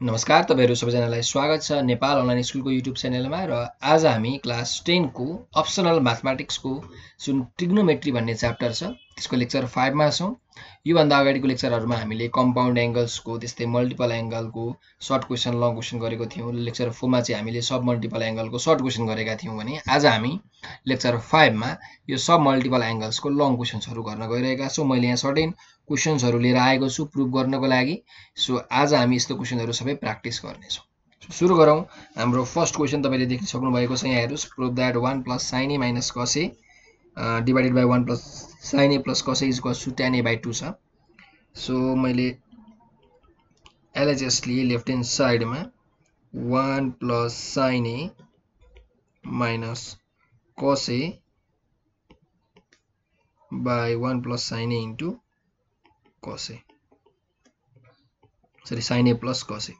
नमस्कार तपाईँहरू सबैजनालाई स्वागत छ नेपाल अनलाइन स्कुलको युट्युब च्यानलमा र आज हामी क्लास टेनको अप्सनल म्याथमेटिक्सको जुन ट्रिग्नोमेट्री भन्ने च्याप्टर छ त्यसको लेक्चर फाइभमा छौँ। योभन्दा अगाडिको लेक्चरहरूमा हामीले कम्पाउन्ड एङ्गल्सको त्यस्तै मल्टिपल एङ्गलको सर्ट क्वेसन लङ क्वेसन गरेको थियौँ। लेक्चर फोरमा चाहिँ हामीले सब मल्टिपल एङ्गलको सर्ट क्वेसन गरेका थियौँ भने आज हामी लेक्चर फाइभमा यो सब मल्टिपल एङ्गल्सको लङ क्वेसन्सहरू गर्न गइरहेका छौँ। मैले यहाँ सर्टेन क्वेसन्सहरू लिएर आएको छु प्रुभ गर्नको लागि। सो आज हामी यस्तो क्वेसनहरू सबै प्र्याक्टिस गर्नेछौँ। सो सुरु गरौँ। हाम्रो फर्स्ट क्वेसन तपाईँले देख्न सक्नुभएको छ यहाँ हेर्नुहोस्। Prove that one plus sine A minus cos A divided by one plus sine A plus cos A is cos to tan A by two छ। सो मैले एलएचएस लिएँ लेफ्ट ह्यान्ड साइडमा one plus sine A minus cos A by one plus sine A into cos A. Sorry sine A plus cos A.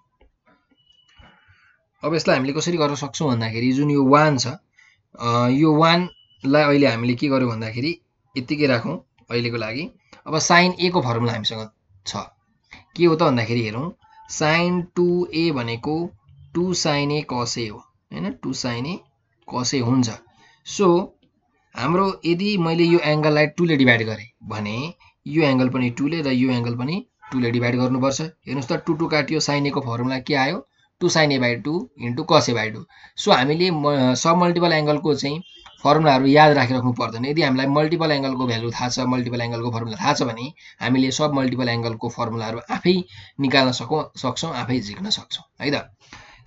अब यसलाई हामीले कसरी गर्न सक्छौँ भन्दाखेरि जुन यो वान छ यो वानलाई अहिले हामीले के गर्यौँ भन्दाखेरि यत्तिकै राखौँ अहिलेको लागि। अब साइन ए को फर्मुला हामीसँग छ। के हो त भन्दाखेरि हेरौँ साइन टु ए भनेको टु साइन ए कसे हो होइन? टु साइन ए कसे हुन्छ। सो हाम्रो यदि मैले यो एङ्गललाई टुले डिभाइड गरेँ भने यो एङ्गल पनि टूले र यो एङ्गल पनि टूले डिभाइड गर्नुपर्छ। हेर्नुहोस् त टु टू काटियो साइन एको फर्मुला के आयो? Two sine A by two into cos A by two so हामीले सब मल्टिपल एङ्गलको चाहिँ फर्मुलाहरू याद राखिराख्नु पर्दैन। यदि हामीलाई मल्टिपल एङ्गलको भ्यालु थाहा छ मल्टिपल एङ्गलको फर्मुला थाहा छ भने हामीले सब मल्टिपल एङ्गलको फर्मुलाहरू आफै निकाल्न सकौँ सक्छौँ आफै झिक्न सक्छौँ। है त?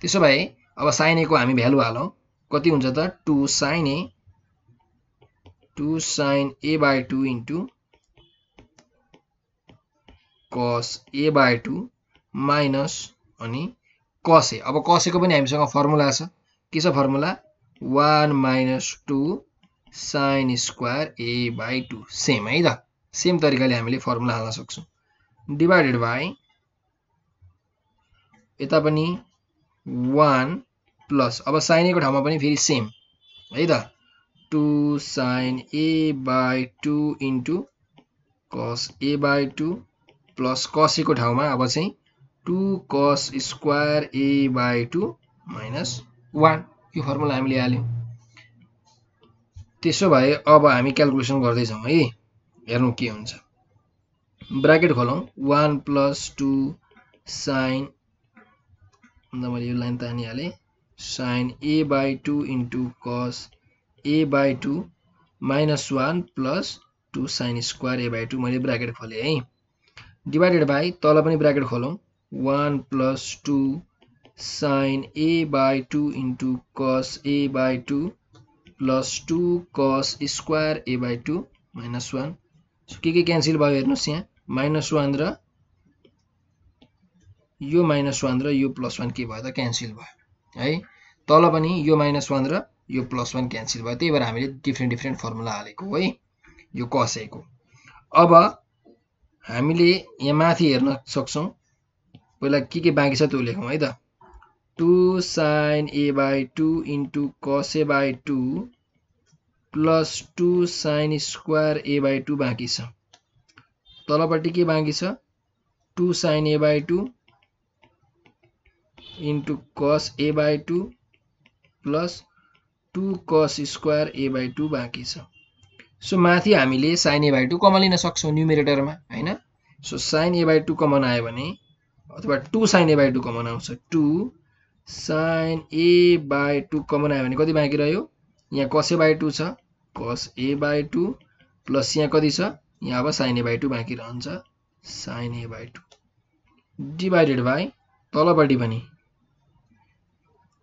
त्यसो भए अब साइन एको हामी भ्यालु हालौँ। कति हुन्छ त? Two sine A two sine A by two into cos A by two minus अनि कसे अब कसेको पनि हामीसँग फर्मुला छ। के छ formula one minus two sine square A by two same है त? सेम तरिकाले हामीले फर्मुला हाल्न सक्छौँ। डिभाइडेड बाई यता पनि वान प्लस अब साइनेको ठाउँमा पनि फेरि सेम है त? Two sine A by two into cos A by two plus कसेको ठाउँमा अब चाहिँ two cos square A by two minus one. यो फर्मुला हामीले हाल्यौँ। त्यसो भए अब हामी क्यालकुलेसन गर्दैछौँ है। हेर्नु के हुन्छ। ब्राकेट खोलौँ। वान प्लस टू साइन अन्त मैले यो line तानिहालेँ। Sine A by two into cos A by two minus one plus two sine square A by two. मैले ब्राकेट खोलेँ है। डिभाइडेड बाई तल पनि ब्राकेट खोलौँ। One plus two sine A by two into cos A by two plus two cos square A by two minus one के के cancel भयो हेर्नुहोस् यहाँ? माइनस वान र यो माइनस वान र यो प्लस वान के भयो त क्यान्सल भयो है? तल पनि यो माइनस वान र यो प्लस वान क्यान्सल भयो। त्यही भएर हामीले डिफ्रेन्ट डिफ्रेन्ट फर्मुला हालेको है यो कसेको अब हामीले यहाँ माथि हेर्न सक्छौँ। पहिला के के बाँकी छ त्यो लेखौँ है त। Two sine A by two into cos A by two plus two sine square A by two बाँकी छ। तलपट्टि के बाँकी छ? Two sine A by two into cos A by two plus two cos square A by two बाँकी छ। So माथि हामीले sine A by two common लिन सक्छौँ न्युमिरेटरमा होइन so sine A by two common आयो भने अथवा two sine A by two common आउँछ two sine A by two common आयो भने कति बाँकी रह्यो यहाँ कस ए बाई टू छ कस ए बाई टू प्लस यहाँ कति छ यहाँ अब साइन ए बाई टू बाँकी रहन्छ sine A by two divided by तलपट्टि पनि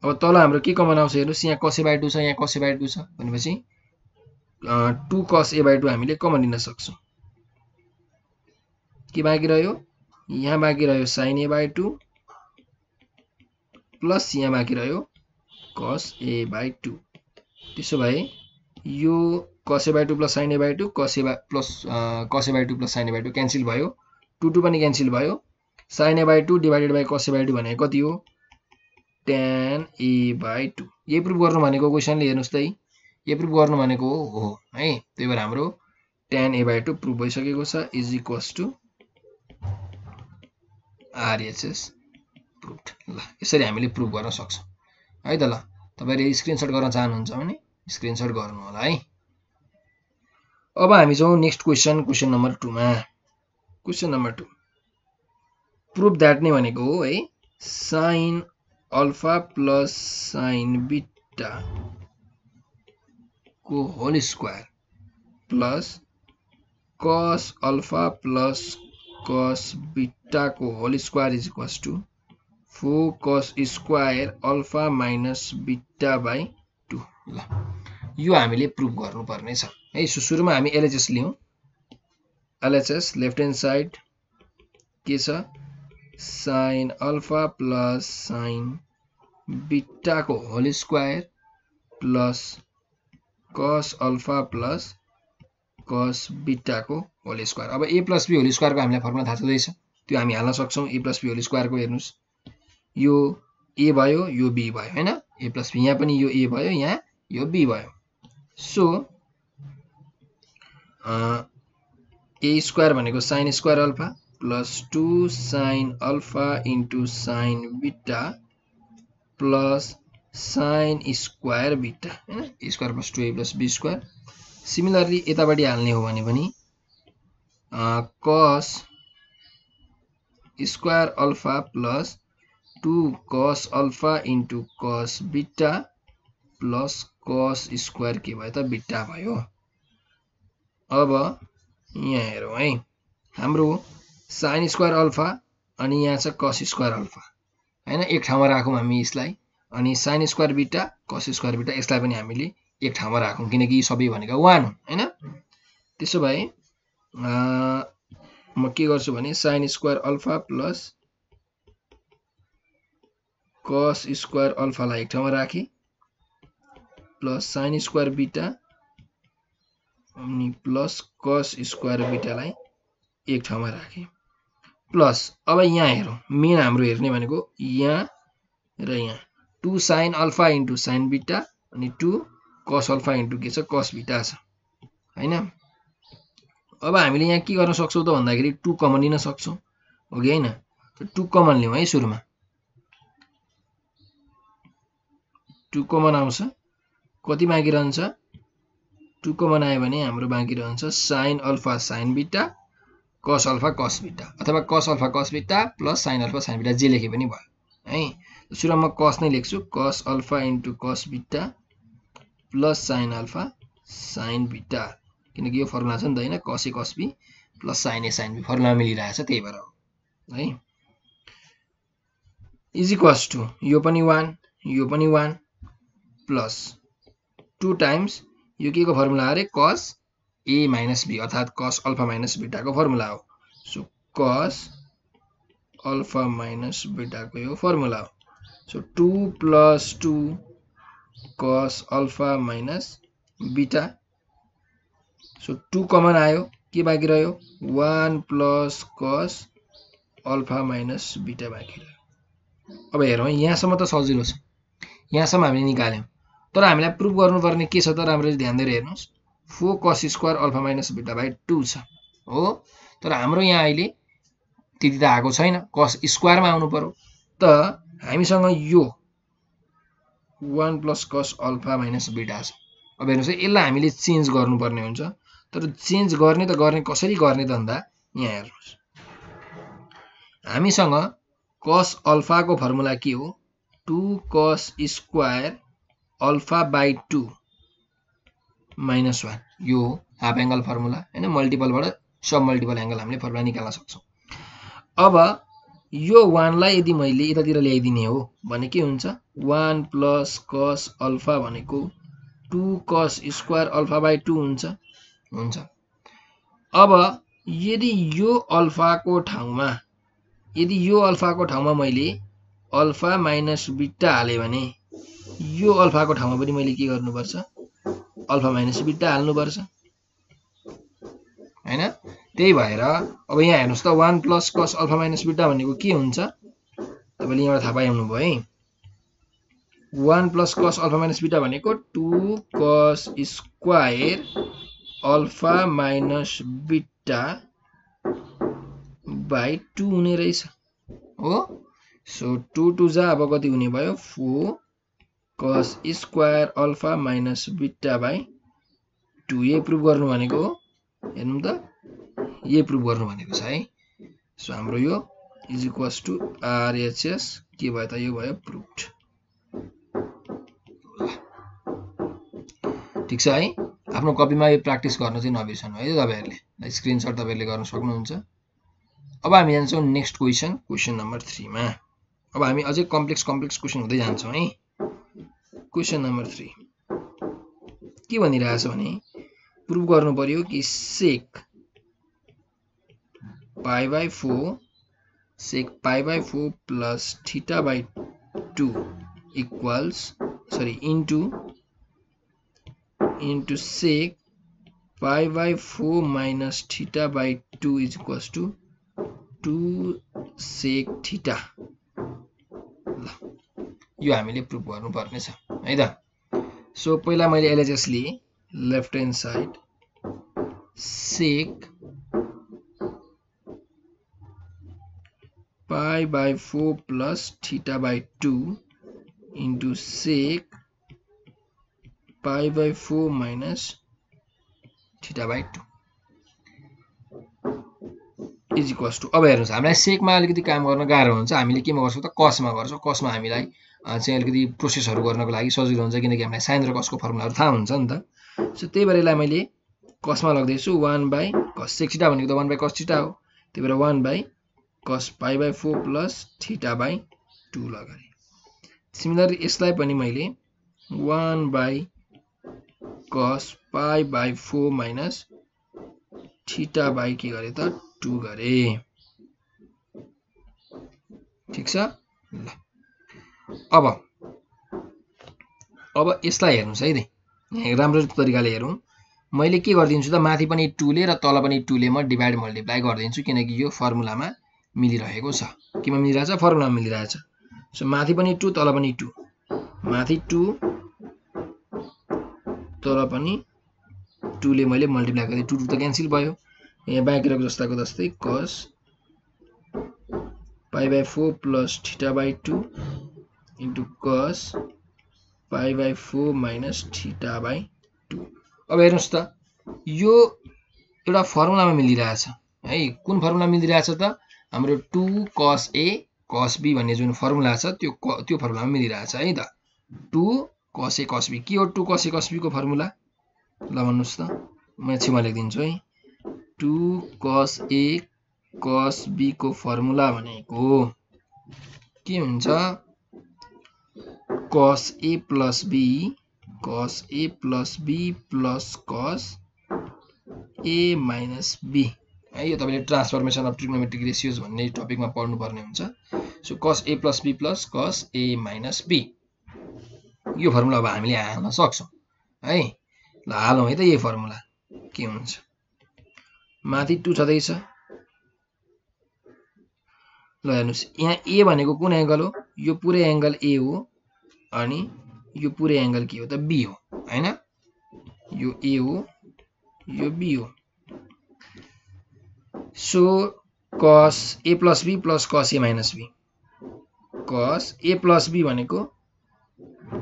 अब तल हाम्रो के कमन आउँछ हेर्नुहोस् यहाँ कसे बाई टू छ यहाँ कसे बाई टू छ भनेपछि two cos A by two हामीले कमन लिन सक्छौँ के बाँकी रह्यो यहाँ बाँकी रह्यो sine A by two plus यहाँ बाँकी रह्यो कस ए बाई टू त्यसो भए यो cos A by two plus sine A by two cos A by plus cos A by two plus sine A by two cancel भयो टु टू पनि cancel भयो sine A by two divided by cos A by two भनेको कति हो tan A by two यही prove गर्नु भनेको क्वेसनले हेर्नुहोस् त है यो प्रुभ गर्नु भनेको हो है? त्यही भएर हाम्रो tan A by two prove भइसकेको छ is equals to RHS prove ल यसरी हामीले प्रुभ गर्न सक्छौँ। है त ल तपाईँले स्क्रिनसट गर्न चाहनुहुन्छ भने स्क्रिनसट गर्नु होला है? अब हामी जाउँ next question question number टूमा question number two prove that नै भनेको हो है? Sign alpha plus sine beta को whole square plus cos alpha plus cos बिटाको whole square is equals to four cos square alpha minus beta by two. ल यो हामीले prove गर्नुपर्ने छ है सुरुमा हामी एलएचएस लियौँ। एलएचएस लेफ्ट ह्यान्ड साइड के छ? Sine alpha plus sine बिटाको whole square plus cos alpha plus cos बिटाको whole square. अब ए प्लस बी होल स्क्वायरको हामीलाई फर्मुला थाहा छँदैछ। त्यो हामी हाल्न सक्छौँ। ए प्लस बी होल स्क्वायरको हेर्नुहोस्। यो ए भयो यो बी भयो होइन? A plus B. यहाँ पनि यो ए भयो यहाँ यो बी भयो। सो ए स्क्वायर भनेको sine square alpha plus two sine alpha into sine beta plus sine square beta होइन square plus two A plus B square similarly यतापट्टि हाल्ने हो भने पनि cos square alpha plus two cos alpha into cos beta plus cos square के भयो त? बिटा भयो। अब यहाँ हेरौँ है। हाम्रो साइन स्क्वायर अल्फा अनि यहाँ छ कस स्क्वायर अल्फा होइन एक ठाउँमा राखौँ हामी यसलाई। अनि साइन स्क्वायर बिटा कस स्क्वायर बिटा यसलाई पनि हामीले एक ठाउँमा राखौँ किनकि यी सबै भनेको वान होइन? त्यसो भए म के गर्छु भने sine square alpha plus cos square अल्फालाई एक ठाउँमा राखेँ प्लस साइन स्क्वायर बिटा अनि प्लस कस स्क्वायर बिटालाई एक ठाउँमा राखेँ। प्लस अब यहाँ हेरौँ मेन हाम्रो हेर्ने भनेको यहाँ र यहाँ। Two sine alpha into sine beta अनि टु कस अल्फा इन्टु के छ? कस बिटा छ। होइन? अब हामीले यहाँ के गर्न सक्छौँ त भन्दाखेरि टु कमन लिन सक्छौँ। हो कि होइन टु कमन लिउँ है सुरुमा। टु कमन आउँछ। कति बाँकी रहन्छ? टुको बनायो भने हाम्रो बाँकी रहन्छ साइन अल्फा साइन बिटा कस अल्फा कस बिटा अथवा कस अल्फा कस beta plus sine alpha sign बिटा जे लेखे पनि भयो। है? सुरुमा म कस नै लेख्छु। कस alpha into cos beta plus sine alpha sign बिटा। किनकि यो फर्मुला छ नि त होइन cos A cos B plus sine A sine B. Formula मिलिरहेछ त्यही भएर हो है। इज इक्वल्स टु यो पनि वान यो पनि वान प्लस टु टाइम्स यो के को फर्मुला अरे? कस ए माइनस बी अर्थात् कस अल्फा माइनस बिटाको फर्मुला हो। सो कस अल्फा माइनस बिटाको यो फर्मुला हो। So two plus two cos alpha minus beta so two common आयो। के बाँकी रह्यो? One plus cos alpha minus beta बाँकी रह्यो। अब हेरौँ यहाँसम्म त सजिलो छ। यहाँसम्म हामीले निकाल्यौँ। तर हामीलाई प्रुभ गर्नुपर्ने के छ त राम्ररी ध्यान दिएर हेर्नुहोस्। Four cos square alpha minus beta by two छ। हो? तर हाम्रो यहाँ अहिले त्यति त आएको छैन। कस स्क्वायरमा आउनु पऱ्यो त हामीसँग यो one plus cos alpha minus beta छ। अब हेर्नुहोस् है यसलाई हामीले चेन्ज गर्नुपर्ने हुन्छ। तर चेन्ज गर्ने त गर्ने कसरी गर्ने त भन्दा यहाँ हेर्नुहोस्। हामीसँग कस अल्फाको फर्मुला के हो? Two cos square alpha by two minus one. यो हाफ एङ्गल फर्मुला होइन। मल्टिपलबाट सब मल्टिपल एङ्गल हामीले फर्मुला निकाल्न सक्छौँ। अब यो वानलाई यदि मैले यतातिर ल्याइदिने हो भने के हुन्छ? वान प्लस कस अल्फा भनेको two cos square alpha by two हुन्छ। हुन्छ। अब यदि यो अल्फाको ठाउँमा यदि यो अल्फाको ठाउँमा मैले अल्फा माइनस बिट्टा हालेँ भने यो अल्फाको ठाउँमा पनि मैले के गर्नुपर्छ? अल्फा माइनस बिटा हाल्नुपर्छ। होइन? त्यही भएर अब यहाँ हेर्नुहोस् त one plus cos alpha minus beta भनेको के हुन्छ? तपाईँले यहाँबाट थाहा पाइहाल्नु भयो है। One plus cos alpha minus beta भनेको two cos square alpha minus beta by two हुने रहेछ। हो? सो टु टु जा अब कति हुने भयो? Four cos square alpha minus beta by two A prove गर्नु भनेको हो। हेर्नु त। ए प्रुभ गर्नु भनेको छ है? सो हाम्रो यो इज इक्वल्स टु आरएचएस के भयो त? यो भयो प्रुभ ठिक छ है? आफ्नो कपीमा यो प्र्याक्टिस गर्न चाहिँ नबिर्सनु है तपाईँहरूले? स्क्रिनसट तपाईँहरूले गर्न सक्नुहुन्छ। अब हामी जान्छौँ नेक्स्ट क्वेसन क्वेसन नम्बर थ्रीमा अब हामी अझै कम्प्लेक्स कम्प्लेक्स क्वेसन हुँदै जान्छौँ है? क्वेसन नम्बर थ्री के भनिरहेछ भने प्रुभ गर्नु पर्यो कि sec pi by four sec pi by four plus theta by two equals sorry into into sec pi by 4 minus theta by 2 is equals to 2 sec theta ल यो हामीले prove गर्नुपर्ने छ है त? सो पहिला मैले एलएचएस लिएँ left hand side sec pi by 4 plus theta by 2 into sec pi by 4 minus theta by 2 is equals to अब हेर्नुहोस् हामीलाई सेकमा अलिकति काम गर्न गाह्रो हुन्छ। हामीले केमा गर्छौँ त कसमा गर्छौँ। कसमा हामीलाई चाहिँ अलिकति प्रोसेसहरू गर्नको लागि सजिलो हुन्छ किनकि हामीलाई साइन र कसको फर्मुलाहरू थाहा हुन्छ नि त। सो त्यही भएर यसलाई मैले कसमा लग्दैछु। वान बाई कस सेक छिटा भनेको त वान बाई कस छिटा हो। त्यही भएर one by cos pi by four plus theta by two लगाएँ सिमिलरली यसलाई पनि मैले one by cos pi by four minus theta by के गरे त? टु गरे। ठिक छ? ल। अब अब यसलाई हेर्नुहोस् है यहाँ राम्रो तरिकाले हेरौँ। मैले के गरिदिन्छु त? माथि पनि टूले र तल पनि टूले म डिभाइड मल्टिप्लाई गरिदिन्छु किनकि यो फर्मुलामा मिलिरहेको छ। केमा मिलिरहेछ? फर्मुलामा मिलिरहेछ। सो माथि पनि टू तल पनि टू माथि टू तर पनि टूले मैले मल्टिप्लाई गरेँ। टू टू त क्यान्सल भयो। यहाँ बाँकी जस्ताको जस्तै cos pi by four plus theta by two into cos pi by four minus theta by two अब हेर्नुहोस् त यो एउटा फर्मुलामा मिलिरहेछ। है कुन फर्मुला मिलिरहेछ त? हाम्रो to cos A cos be भन्ने जुन फर्मुला छ त्यो त्यो फर्मुलामा मिलिरहेछ है त। टु कसे कसबी के हो टु कसे कसबीको फर्मुला ल भन्नुहोस् त। म छेउमा लेखिदिन्छु है। टु कस ए कस बीको फर्मुला भनेको के हुन्छ? कस ए प्लस बी कस ए plus B plus cos A minus be. है यो तपाईँले ट्रान्सफर्मेसन अफ ट्रिग्नोमेट्रिक रेसियोज भन्ने टपिकमा पढ्नुपर्ने हुन्छ। So cos A plus B plus cos A minus B यो फर्मुला अब हामीले हाल्न सक्छौँ है? ल हालौँ है त यही फर्मुला के हुन्छ? माथि टु छँदैछ। ल हेर्नुहोस्। यहाँ ए भनेको कुन एङ्गल हो? यो पुरै एङ्गल ए हो अनि यो पुरै एङ्गल के हो त बी हो होइन? यो ए हो यो बी हो। So cos A plus B plus cos A minus be. कस ए प्लस बी भनेको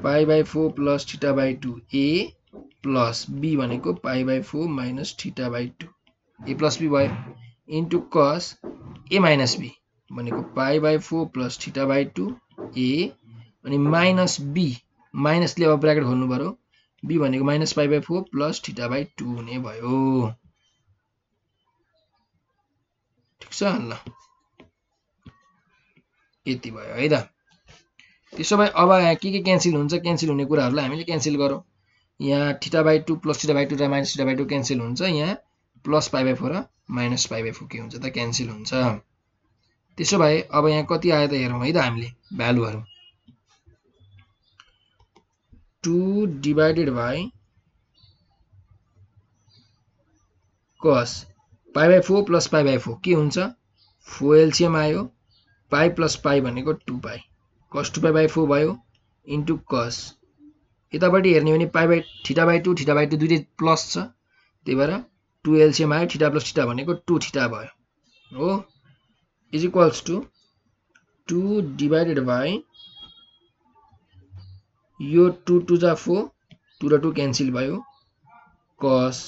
pi by four plus theta by two. A plus B भनेको pi by four minus theta by two. A plus B भयो into cos A minus B भनेको pi by four plus theta by two. A अनि minus be माइनसले अब bracket खोल्नु पऱ्यो B भनेको minus pi by four plus theta by two हुने भयो। ठिक छ ल यति भयो है त त्यसो भए अब यहाँ के के क्यान्सल हुन्छ क्यान्सल हुने कुराहरूलाई हामीले क्यान्सल गरौँ यहाँ theta by two plus theta by two र minus theta by two cancel हुन्छ यहाँ प्लस पाइ बाई फोर र माइनस पाइ बाई फोर के हुन्छ त क्यान्सल हुन्छ त्यसो भए अब यहाँ कति आयो त हेरौँ है त हामीले भ्यालुहरू to divided by cos pi by four plus pi by four के हुन्छ? फोर एलसिएम आयो। पाई प्लस पाई भनेको two pi. Cos two pi by four भयो? Into cos. यतापट्टि हेर्ने भने pi by theta by two theta by two दुइटै plus छ। त्यही भएर टु एलसिएम आयो ठिटा प्लस ठिटा भनेको टु ठिटा भयो। हो? Is equals to two divided by यो टु टु जा फोर टु र टु क्यान्सल भयो। कस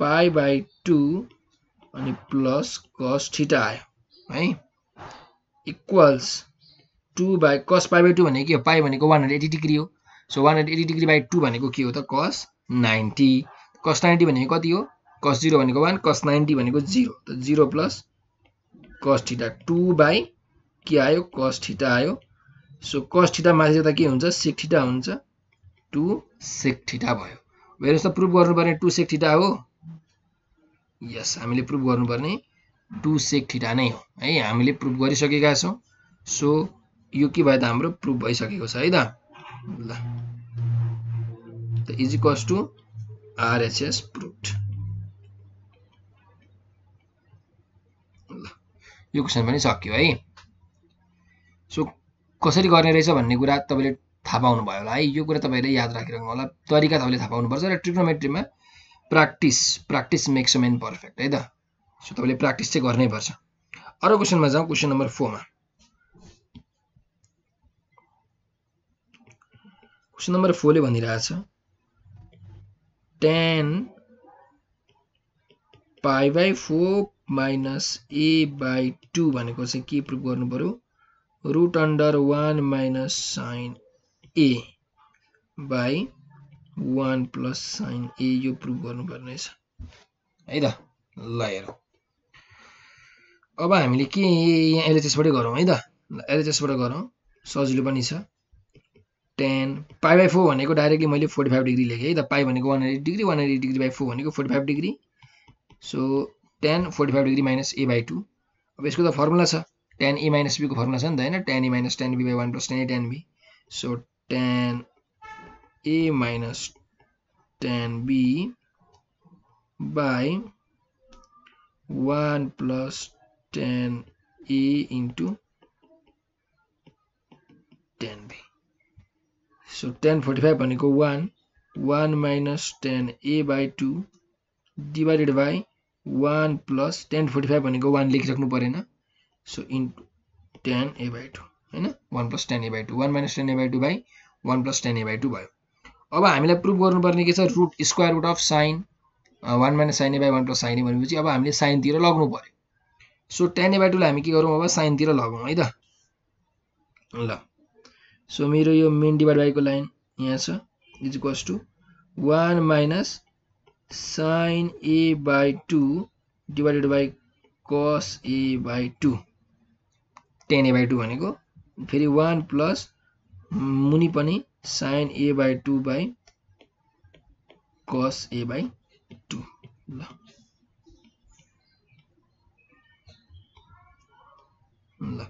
पाई बाई टू अनि प्लस कस ठिटा आयो है? Equals to buy cos pi by two भनेको के हो? पाई भनेको वान हन्ड्रेड एटी डिग्री हो। So one hundred eighty degree by two भनेको के हो त? Cos ninety. कस नाइन्टी भनेको कति हो? कस जिरो भनेको वान कस नाइन्टी भनेको जिरो त zero plus cos theta to buy के आयो? कस ठिटा आयो। सो कस ठिटा माथि जाँदा के हुन्छ? सेक ठिटा हुन्छ। टु सेक ठिटा भयो। हेर्नुहोस् त प्रुभ गर्नुपर्ने? टु सेक ठिटा हो। यस हामीले प्रुभ गर्नुपर्ने टु सेक ठिटा नै हो है? हामीले प्रुभ गरिसकेका छौँ। सो यो के भयो त हाम्रो प्रुभ भइसकेको छ है त? ल। Is equals to RHS prove ल। यो क्वेसन पनि सक्यो है? सो कसरी गर्ने रहेछ भन्ने कुरा तपाईँले थाहा पाउनु भयो होला है? यो कुरा तपाईँले याद राखिराख्नु होला तरिका तपाईँले थाहा पाउनुपर्छ र ट्रिग्नोमेट्रीमा practice practice makes man perfect है त सो तपाईँले प्र्याक्टिस चाहिँ गर्नै पर्छ। अरू क्वेसनमा जाउँ क्वेसन नम्बर फोरमा। क्वेसन नम्बर फोरले भनिरहेछ tan pi by four minus A by two भनेको चाहिँ के प्रुभ गर्नु पऱ्यो root under one minus sine A by one plus sine A यो प्रुभ गर्नुपर्नेछ है त ल हेरौँ अब हामीले के यहाँ एलएचएसबाटै गरौँ है त एलएचएसबाट गरौँ सजिलो पनि छ टेन पाई बाई फोर भनेको डाइरेक्टली मैले फोर्टी फाइभ डिग्री लेखेँ है त पाई भनेको one eighty degree one eighty degree by four भनेको forty five degree so tan forty five degree minus A by two अब यसको त फर्मुला छ टेन ए माइनस बीको फर्मुला छ नि त होइन tan A minus tan B by one plus tan A tan B so tan A minus tan B by one plus tan A into tan B so tan forty five भनेको one one minus tan A by two divided by one plus tan forty five भनेको one लेखिराख्नु परेन। So into tan A by two होइन one plus tan A by two one minus tan A by two by one plus tan A by two भयो अब हामीलाई prove गर्नुपर्ने के छ? Root square root of sine one minus sine A by one plus sine A भनेपछि अब हामीले साइनतिर लग्नु पऱ्यो सो टेन ए बाई टूलाई हामी के गरौँ? अब साइनतिर लगौँ है त? ल। सो मेरो यो मेन डिभाइड बाईको लाइन यहाँ छ। Is equals to one minus sine A by two divided by cos A by two tan A by two भनेको। फेरि वान प्लस मुनि पनि sine A by two by cos A by two ल ल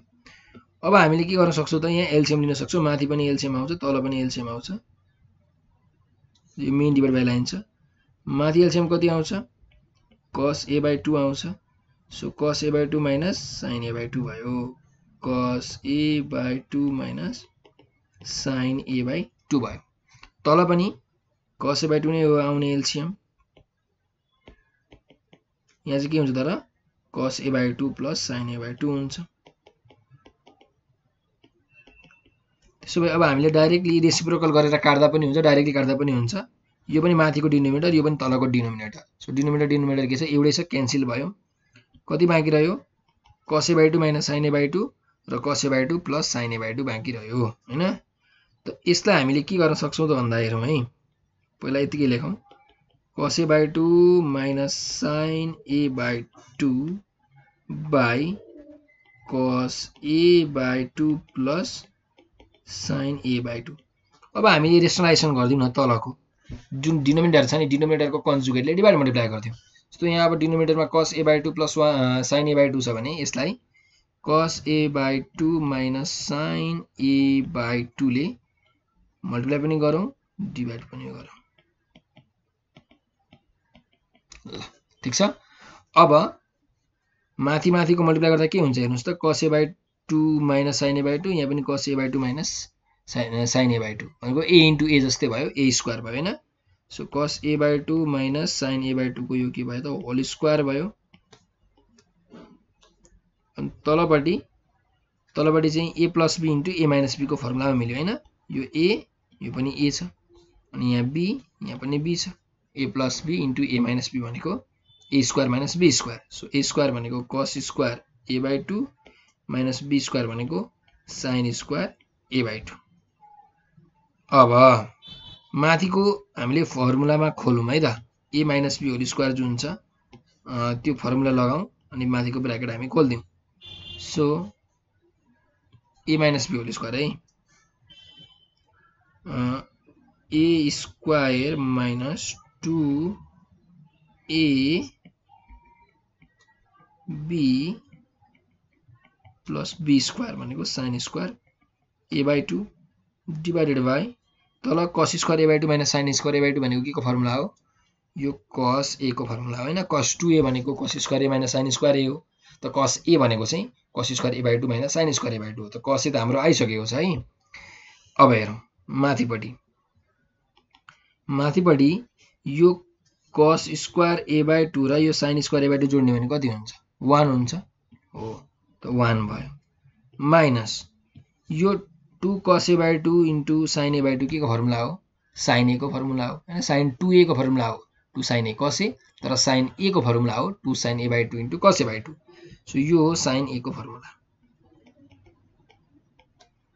अब हामीले के गर्न सक्छौँ त? यहाँ एलसिएम लिन सक्छौँ। माथि पनि एलसिएम आउँछ तल पनि एलसिएम आउँछ। यो मेन डिभाइड बाई लाइन छ। माथि एलसिएम कति आउँछ? कस ए बाई टू आउँछ। So cos A by two minus sine A by two भयो। Cos A by two minus sine A by two भयो। तल पनि कस ए बाई टू नै हो आउने एलसिएम यहाँ चाहिँ के हुन्छ तर cos A by two plus sine A by two हुन्छ। त्यसो भए अब हामीले डाइरेक्टली रेसिप्रोकल गरेर काट्दा पनि हुन्छ डाइरेक्टली काट्दा पनि हुन्छ। यो पनि माथिको डिनोमिनेटर यो पनि तलको डिनोमिनेटर। सो डिनोमिनेटर डिनोमिनेटर के छ? एउटै छ क्यान्सल भयो। कति बाँकी रह्यो? Cos A by two minus sine A by two र cos A by two plus sine A by two बाँकी रह्यो होइन? त यसलाई हामीले के गर्न सक्छौँ त भन्दा हेरौँ है। पहिला यतिकै लेखौँ। Cos A by two minus sine A by two by cos A by two plus sine A by two अब हामीले रेसनलाइजेसन गरिदिउँ न तलको। जुन डिनोमिनेटर छ नि डिनोमिनेटरको कन्जुगेटले डिभाइड मल्टिप्लाई गरिदिउँ जस्तो यहाँ अब डिनोमिनेटरमा cos A by two plus one sine A by two छ भने यसलाई cos A by two minus sine A by टूले multiply पनि गरौँ डिभाइड पनि गरौँ। ल ठिक छ? अब माथि माथिको मल्टिप्लाई गर्दा के हुन्छ हेर्नुहोस् त cos A by two minus sine A by two यहाँ पनि cos A by two minus sine sine A by two भनेको ए इन्टु ए जस्तै भयो ए स्क्वायर भयो होइन? So cos A by two minus sine A by टूको यो के भयो त होल स्क्वायर भयो। अनि तलपट्टि तलपट्टि चाहिँ A plus B into A minus बीको फर्मुलामा मिल्यो होइन? यो ए यो पनि ए छ अनि यहाँ बी यहाँ पनि बी छ। A plus B into A minus B भनेको A square minus B square so A square भनेको cos square A by two minus B square भनेको sine square A by two अब माथिको हामीले फर्मुलामा खोलौँ है त। A minus B whole square जुन छ त्यो फर्मुला लगाउँ अनि माथिको ब्राकेट हामी खोलिदिउँ। So A minus B whole square है। A square minus two A B plus B square भनेको sine square A by two divided by तल cos square A by two minus sine square A by two भनेको के को formula हो यो cos ए को formula होइन कस टू ए भनेको cos square A minus sine square A हो त कस ए भनेको चाहिँ cos square A by two minus sine square A by two हो त कस ए त हाम्रो आइसकेको छ है अब हेरौँ माथिपट्टि। माथिपट्टि यो कस स्क्वायर ए बाई टू र यो sine square A by two जोड्ने भने कति हुन्छ? वान हुन्छ। हो त वान भयो। माइनस यो two cos A by two into sine A by two के को फर्मुला हो? साइन ए को फर्मुला हो। होइन साइन टु ए को फर्मुला हो टु साइन ए कस तर साइन ए को फर्मुला हो two sine A by two into cos A by two so यो हो साइन ए को फर्मुला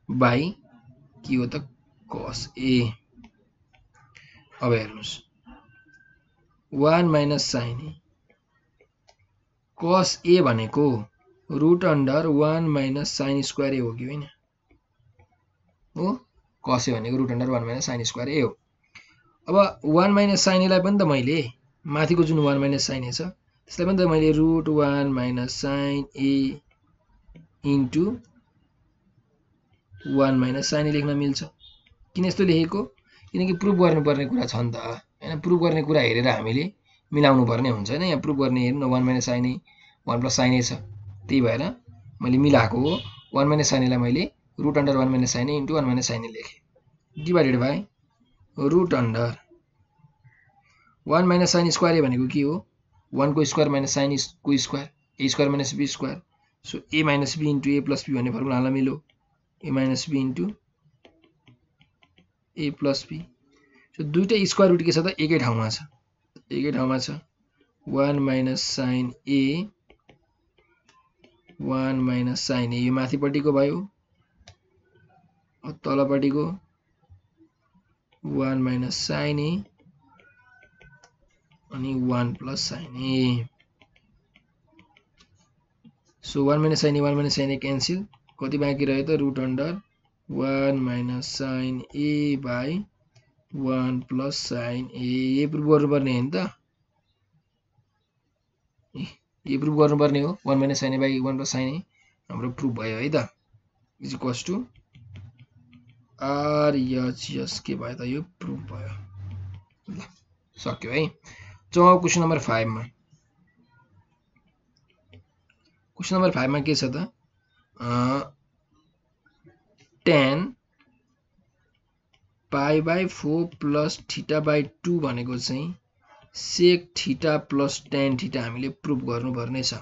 बाई के हो त? कस ए अब हेर्नुहोस् one minus sine A cos ए भनेको root under one minus sine square A हो कि होइन? हो? कस ए भनेको root under one minus sine square A हो। अब वान माइनस साइन एलाई पनि त मैले माथिको जुन वान माइनस साइन ए छ त्यसलाई पनि त मैले root one minus sine A into one minus sine A लेख्न मिल्छ। किन यस्तो लेखेको? किनकि प्रुभ गर्नुपर्ने कुरा छ नि त। होइन प्रुभ गर्ने कुरा हेरेर हामीले मिलाउनु पर्ने हुन्छ होइन यहाँ प्रुभ गर्ने हेर्नु न one minus sine one plus sine छ। त्यही भएर मैले मिलाएको हो। वान माइनस साइन एलाई मैले root under one minus sine into one minus sine लेखेँ। Divided by root under one minus sine square भनेको के हो? वानको स्क्वायर माइनस साइन को square A square minus B square so A minus B into A plus B भन्ने formula हाल्न मिल्यो। A minus B into A plus B so दुइटै square root के छ त एकै ठाउँमा छ। एकै ठाउँमा छ। One minus sine A one minus sine A यो माथिपट्टिको भयो। तलपट्टिको। वान माइनस साइन ए अनि one plus sine A so one minus sine A one minus sine A cancel कति बाँकी रह्यो त root under one minus sine A by one plus sine A A prove गर्नुपर्ने हो नि त ए प्रुभ गर्नुपर्ने हो one minus sine A by one plus sine A हाम्रो प्रुभ भयो है त इज इक्वल्स टु आरएचएस के भयो त यो प्रुभ भयो ल सक्यो है जाउँ क्वेसन नम्बर फाइभमा क्वेसन नम्बर फाइभमा के छ त tan pi by four plus theta by two भनेको चाहिँ सेक ठिटा प्लस टेन ठिटा हामीले प्रुभ गर्नुपर्ने छ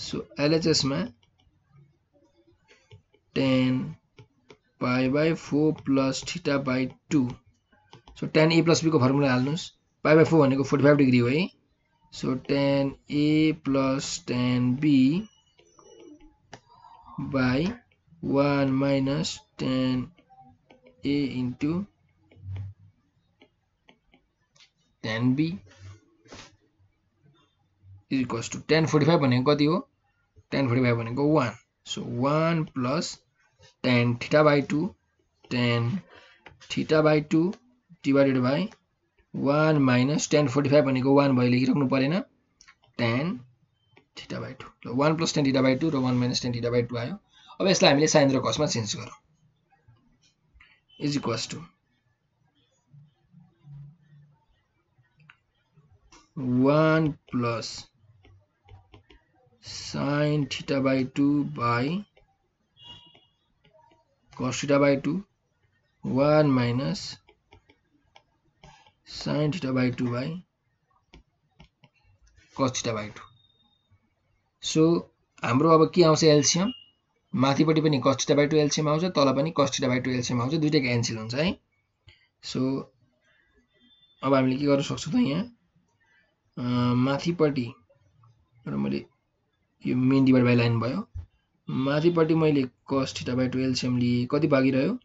so एलएचएसमा tan pi by four plus theta by two so tan A plus बीको formula हाल्नुहोस्। पाई बाई फोर भनेको फोर्टी फाइभ डिग्री हो है। So tan A plus tan B by one minus tan A into tan B equals to tan forty five भनेको कति हो tan forty five भनेको one so one plus tan theta by two tan theta by two divided by one minus tan forty five भनेको one भयो लेखिराख्नु परेन tan theta by two ल one plus tan theta by two र one minus tan theta by two आयो। अब यसलाई हामीले साइन र कसमा चेन्ज गरौँ। Is equals to one plus sine theta by two by by 2 1 minus sin theta by 2 by cos theta by 2 so हाम्रो अब के आउँछ एल्सियम? माथिपट्टि पनि cos theta by two LCM आउँछ तल पनि cos theta by two LCM आउँछ दुइटैको एनसिल हुन्छ है। सो अब हामीले के गर्न सक्छौँ त यहाँ? माथिपट्टि मैले यो मेन डिभाइड बाई लाइन भयो। माथिपट्टि मैले कस थिटा बाई टू एलसिएम लिएँ कति भागिरह्यो?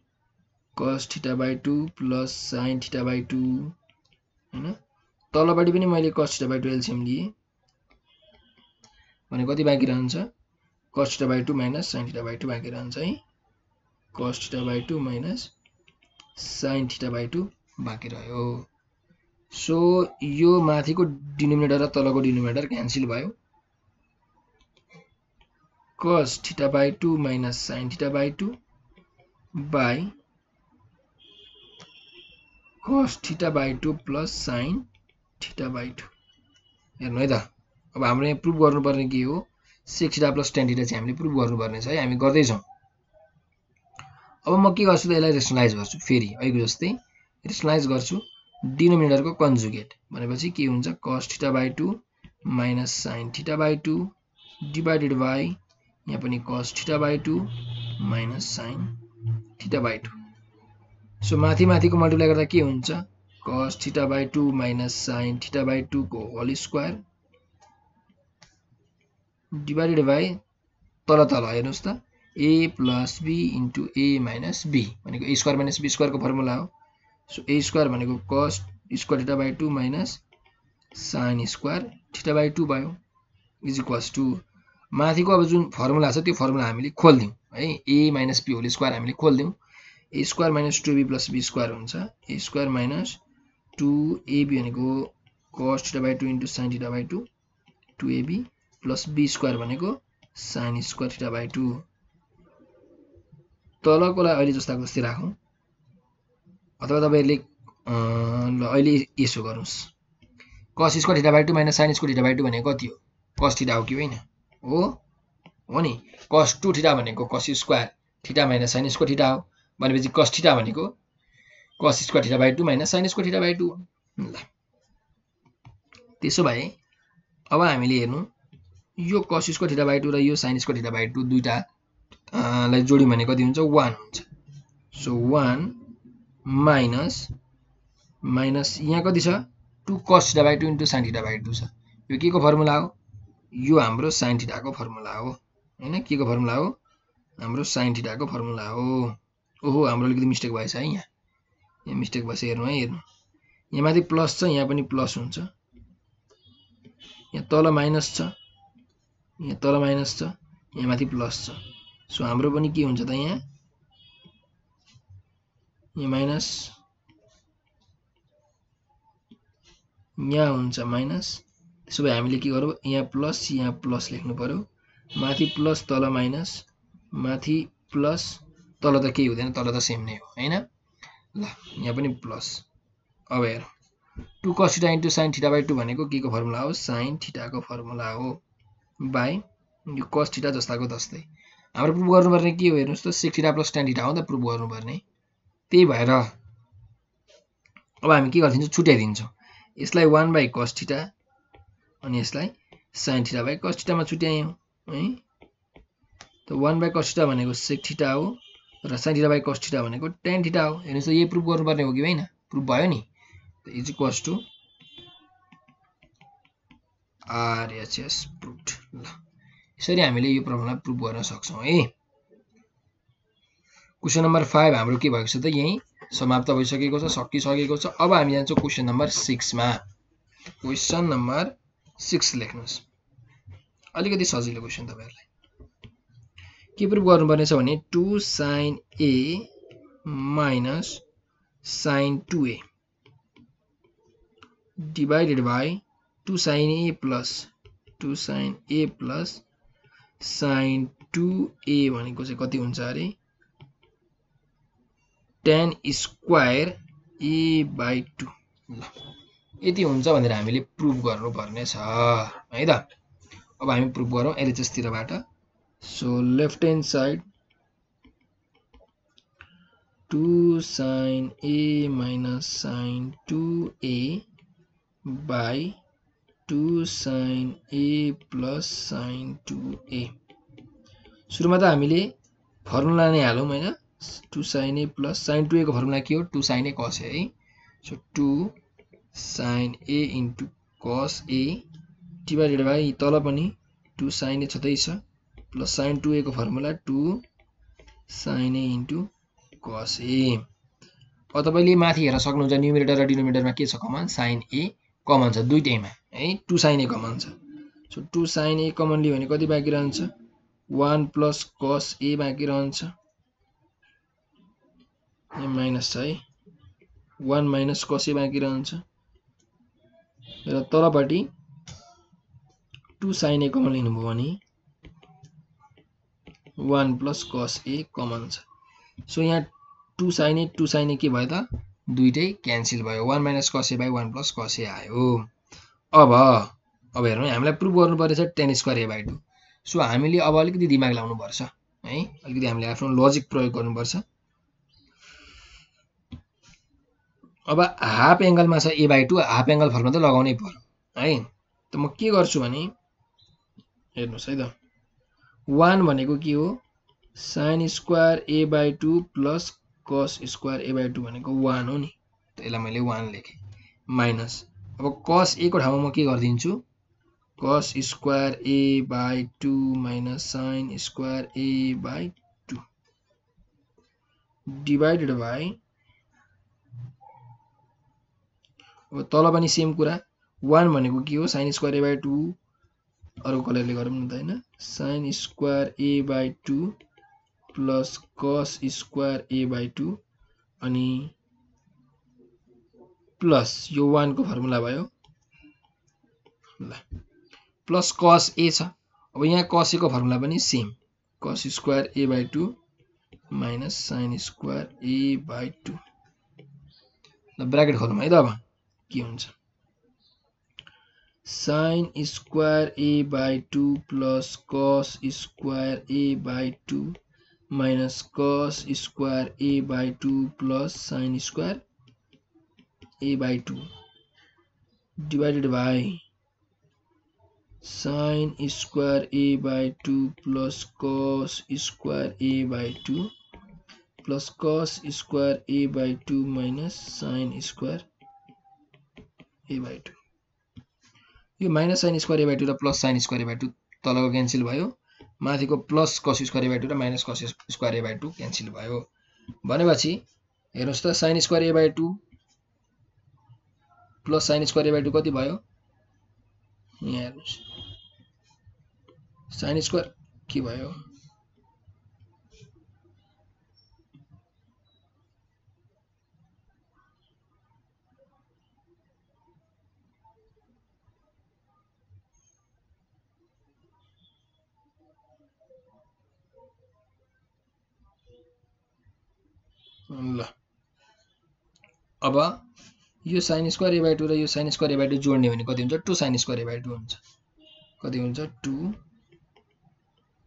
Cos theta by two plus sine theta by two होइन? तलपट्टि पनि मैले कस थिटा बाई टू एलसिएम लिएँ। भने कति बाँकी रहन्छ cos by two minus sine theta by two बाँकी रहन्छ है। Cos theta by two minus sine theta by two बाँकी रह्यो। सो यो माथिको डिनोमिनेटर र तलको डिनोमिनेटर क्यान्सिल भयो। cos theta by 2 minus sin theta by 2 by cos theta by 2 plus sin theta by 2 हेर्नु है त। अब हाम्रो यहाँ प्रुभ गर्नुपर्ने के हो? Sec theta plus tan theta चाहिँ हामीले प्रुभ गर्नुपर्ने छ है हामी गर्दैछौँ। अब म के गर्छु त यसलाई रेसनलाइज गर्छु फेरि अहिलेको जस्तै रेसनलाइज गर्छु। डिनोमिनेटरको कन्जुगेट भनेपछि के हुन्छ? Cos theta by two minus sine theta by two divided by यहाँ पनि cos theta by two minus sine theta by two so माथि माथिको मल्टिप्लाई गर्दा के हुन्छ? Cos theta by two minus sine theta by टूको whole square divided by तल तल हेर्नुहोस् त। A plus B into A minus B भनेको ए स्क्वायर माइनस बी स्क्वायरको फर्मुला हो। सो ए स्क्वायर भनेको cos square theta by two minus sine square theta by two भयो। Is equals to माथिको अब जुन फर्मुला छ त्यो फर्मुला हामीले खोलिदिउँ है। A minus B whole square हामीले खोलिदिउँ। A square minus two B plus B square हुन्छ। A square minus two AB भनेको cos theta by two into sine theta by two two AB plus B square भनेको sine square theta by two तलकोलाई अहिले जस्ताको जस्तै राखौँ। अथवा तपाईँहरूले ल अहिले यसो गर्नुहोस् cos square theta by two minus sine square theta by two भनेको कति हो? कस थिटा हो कि होइन? हो? हो नि। कस टू थिटा भनेको cos square theta minus sine square theta हो। भनेपछि कस थिटा भनेको cos square theta by two minus sine square theta by two ल। त्यसो भए अब हामीले हेर्नु यो कस स्क्वायर थिटा बाई टू र यो sine square theta by two दुइटा लाई जोड्यौँ भने कति हुन्छ? वान हुन्छ। सो वान माइनस माइनस यहाँ कति छ? Two cos theta by two into sine theta by two छ। यो के को फर्मुला हो? यो हाम्रो साइन थिटाको फर्मुला हो। होइन? के को फर्मुला हो? हाम्रो साइन थिटाको फर्मुला हो। ओहो हाम्रो अलिकति मिस्टेक भएछ है यहाँ। यहाँ मिस्टेक भएछ हेर्नु है हेर्नु। यहाँ माथि प्लस छ यहाँ पनि प्लस हुन्छ। यहाँ तल माइनस छ। यहाँ तल माइनस छ यहाँ माथि प्लस छ। सो हाम्रो पनि के हुन्छ त यहाँ? यहाँ माइनस यहाँ हुन्छ माइनस। त्यसो भए हामीले के गरौँ यहाँ प्लस यहाँ प्लस लेख्नु पऱ्यो माथि प्लस तल माइनस। माथि प्लस तल त केही हुँदैन तल त सेम नै हो होइन? ल यहाँ पनि प्लस। अब हेर। Two cos theta into sine theta by two भनेको के को फर्मुला हो? साइन थिटाको फर्मुला हो। बाई। यो कस थिटा जस्ताको जस्तै हाम्रो प्रुभ गर्नुपर्ने के हो हेर्नुहोस् त sec theta plus tan theta हो त प्रुभ गर्नुपर्ने। त्यही भएर अब हामी के गरिदिन्छौँ? छुट्याइदिन्छौँ। यसलाई वान बाई कस थिटा अनि यसलाई साइन थिटा बाई कस्टिटामा छुट्यायौँ है? त वान बाई कस्टिटा भनेको सेक थिटा हो र साइन थिटा बाई कस्टिटा भनेको टेन थिटा हो। हेर्नुहोस् यही प्रुभ गर्नुपर्ने हो कि होइन प्रुभ भयो नि। Is equals to RHS prove ल यसरी हामीले यो प्रब्लमलाई प्रुभ गर्न सक्छौँ है। क्वेसन नम्बर फाइभ हाम्रो के भएको छ त यहीँ? समाप्त भइसकेको छ सकिसकेको छ। अब हामी जान्छौँ क्वेसन नम्बर सिक्समा। क्वेसन नम्बर सिक्स लेख्नुहोस्। अलिकति सजिलो क्वेसन तपाईँहरूलाई। के प्रुभ गर्नुपर्ने छ भने two sine A minus sine two A divided by two sine A plus two sine A plus sine two A भनेको चाहिँ कति हुन्छ अरे? Tan square A by two. ल यति हुन्छ भनेर हामीले प्रुभ गर्नुपर्ने छ है त? अब हामी प्रुभ गरौँ एलएचएसतिरबाट। So left hand side two sine A minus sine two A by two sine A plus sine two A सुरुमा त हामीले फर्मुला नै हालौँ होइन? Two sine A plus sine two echo formula के हो? Two sine A cos A है? So two sine A into cos A divided by तल पनि टु साइन ए छँदैछ। Plus sine two echo formula two sine A into cos A अब तपाईँले माथि हेर्न सक्नुहुन्छ न्युमिरेटर र डिनोमिनेटरमा के छ कमन? साइन ए कमन छ दुइटैमा है टु साइन ए कमन छ। So two sine A common लियो भने कति बाँकी रहन्छ? वान प्लस कस ए बाँकी रहन्छ। माइनस छ है। वान माइनस कस ए बाँकी रहन्छ। र तलपट्टि टु साइन ए कमन लिनुभयो भने one plus cos A common छ। सो यहाँ two sine A two sine A के भयो त? दुइटै क्यान्सल भयो। One minus cos A by one plus cos A आयो। अब अब हेर्नु हामीलाई प्रुभ गर्नु परेछ tan square A by two so हामीले अब अलिकति दिमाग लाउनुपर्छ है? अलिकति हामीले आफ्नो लजिक प्रयोग गर्नुपर्छ। अब हाफ एङ्गलमा छ A by two half angle formula त लगाउनै पर्यो है? त म के गर्छु भने हेर्नुहोस् है त। वान भनेको के हो? Sine square A by two plus cos square A by two भनेको वान हो नि? त्यसलाई मैले वान लेखेँ। माइनस अब कस ए को ठाउँमा म के गरिदिन्छु? Cos square A by two minus sine square A by two divided by अब तल पनि सेम कुरा। वान भनेको के हो? Sine square A by two अरू कलरले गरौँ न त होइन? Sine square A by two plus cos square A by two अनि प्लस यो वानको फर्मुला भयो। ल प्लस कस ए छ। अब यहाँ कसेको फर्मुला पनि same cos square A by two minus sine square A by two ल ब्राकेट खोलौँ है त अब। के हुन्छ? Sine square A by two plus cos square A by two minus cos square A by two plus sine square A by two divided by sine square A by two plus cos square A by two plus cos square A by two minus sine square A by two यो minus sine square A by two र plus sine square A by two तलको cancel भयो। माथिको plus cos square A by two र minus cos square A by two cancel भयो। भनेपछि हेर्नुहोस् त sine square A by two plus sine square A by two कति भयो? यहाँ हेर्नुहोस्। साइन स्क्वायर के भयो? ल अब यो sine square A by two र यो sine square A by two जोड्ने भने कति हुन्छ two sine square A by two हुन्छ कति हुन्छ two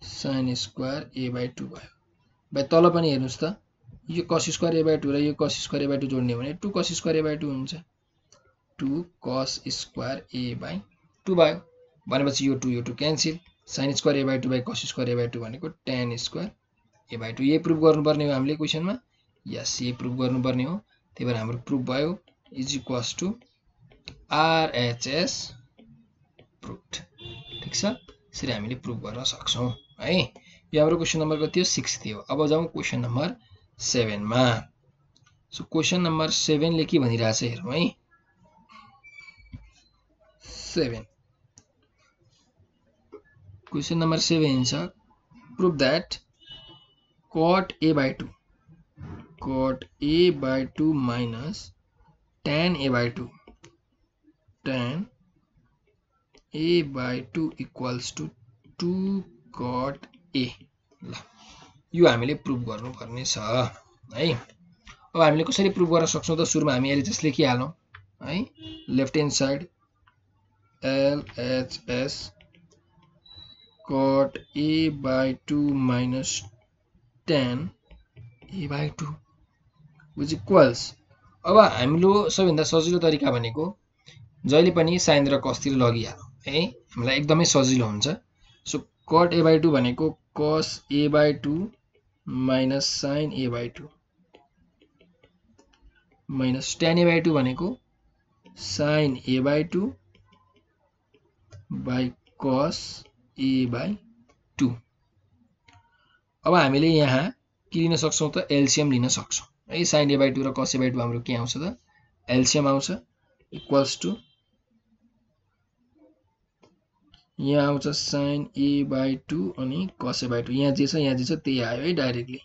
sine square A by two भयो भाइ तल पनि हेर्नुहोस् त यो कस स्क्वायर ए बाई टू र यो कस स्क्वायर ए बाई टू जोड्ने भने two cos square A by two हुन्छ two cos square A by two भयो भनेपछि यो टु यो two cancel sine square A by two by cos square A by two भनेको tan square A by two यही prove गर्नुपर्ने हो हामीले क्वेसनमा यस यही प्रुभ गर्नुपर्ने हो। त्यही भएर हाम्रो प्रुभ भयो। Is equals to RHS prove ठिक छ? यसरी हामीले प्रुभ गर्न सक्छौँ है? यो हाम्रो क्वेसन नम्बर कति हो? सिक्स थियो। अब जाउँ क्वेसन नम्बर सेभेनमा सो क्वेसन नम्बर सेभेनले के भनिरहेछ हेरौँ है? सेभेन क्वेसन नम्बर सेभेन छ। Prove that cot A by two cot a by 2 minus tan a by 2 tan a by 2 equals to 2 cot a. ल यो हामीले प्रुभ गर्नुपर्ने छ है? अब हामीले कसरी प्रुभ गर्न सक्छौँ त सुरुमा हामी एलएचएस लेखिहालौँ है? Left hand side LHS cot a by 2 minus tan a by 2 which equals अब हाम्रो सबैभन्दा सजिलो तरिका भनेको जहिले पनि साइन र कसतिर लगिहालौँ है हामीलाई एकदमै सजिलो हुन्छ। So cot A by two भनेको cos A by two minus sine A by two minus tan A by two भनेको sine A by two by cos A by two अब हामीले यहाँ के लिन सक्छौँ त? एलसिएम लिन सक्छौँ। है साइन ए बाई टू र कस ए बाई टू हाम्रो के आउँछ त एलसिएम आउँछ इक्वल्स टु यहाँ आउँछ साइन ए बाई टू अनि कस ए बाई टू यहाँ जे छ यहाँ जे छ त्यही आयो है डाइरेक्टली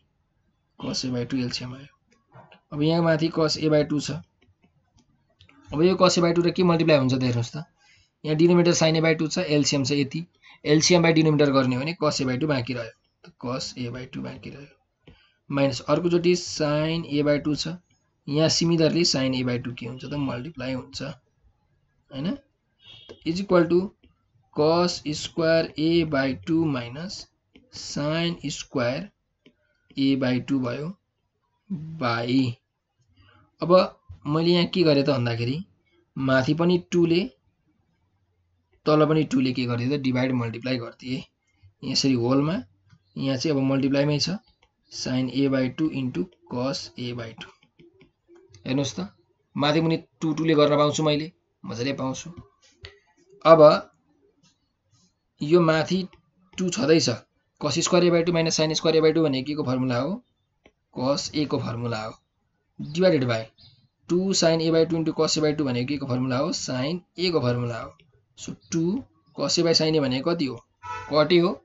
कस ए बाई टू एलसिएम आयो अब यहाँ माथि कस ए बाई टू छ अब यो कस ए बाई टू र के मल्टिप्लाई हुन्छ त हेर्नुहोस् त यहाँ denominator sine A by two छ एलसिएम छ यति एलसिएम बाई डिनोमिनेटर गर्ने हो भने कस ए बाई टू बाँकी रह्यो कस ए बाई टू बाँकी रह्यो माइनस अर्कोचोटि साइन ए बाई टू छ। यहाँ similarly sine A by two के हुन्छ त? मल्टिप्लाई हुन्छ। होइन? Is equal to cos square A by two minus sine square A by two भयो बाई। अब मैले यहाँ के गरेँ त भन्दाखेरि माथि पनि टूले तल पनि टूले के गरिदिएँ त? डिभाइड मल्टिप्लाई गरिदिएँ। यसरी होलमा यहाँ चाहिँ अब मल्टिप्लाईमै छ। Sine A by two into cos A by two हेर्नुहोस् त माथि पनि टु टूले गर्न पाउँछु मैले मजाले पाउँछु। अब यो माथि टु छँदैछ cos square A by two minus sine square A by two भनेको के को फर्मुला हो? कस ए को फर्मुला हो। Divided by two sine A by two into cos A by two भनेको के को फर्मुला हो? साइन ए को फर्मुला हो। So to cos A by sine ए भनेको कति हो? कटे हो?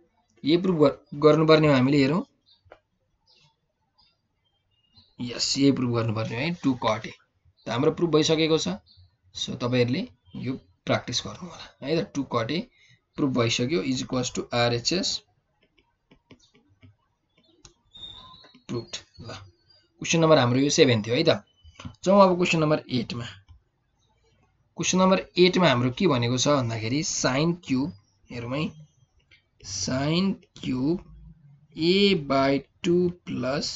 यही प्रुभ गर्नुपर्ने हो हामीले हेरौँ। यस यही प्रुभ गर्नुपर्ने है टु कटे त हाम्रो प्रुभ भइसकेको छ। सो तपाईँहरूले यो प्र्याक्टिस गर्नु होला है त टु कटे प्रुभ भइसक्यो is equals to RHS proved ल क्वेसन नम्बर हाम्रो यो सेभेन थियो है त। जाउँ अब क्वेसन नम्बर एटमा क्वेसन नम्बर एटमा हाम्रो के भनेको छ भन्दाखेरि साइन क्युब हेरौँ है। Sine cube A by two plus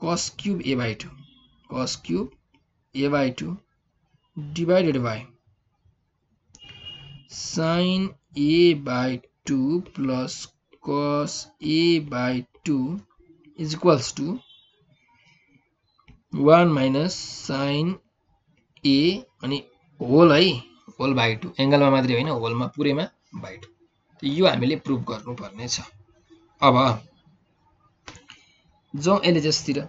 cos cube A by two cos cube A by two divided by sine A by two plus cos A by two is equals to one minus sine A अनि whole है whole by two एङ्गलमा मात्रै होइन होलमा पुरैमा by two यो हामीले prove गर्नुपर्ने छ अब जाउँ एलएचएसतिर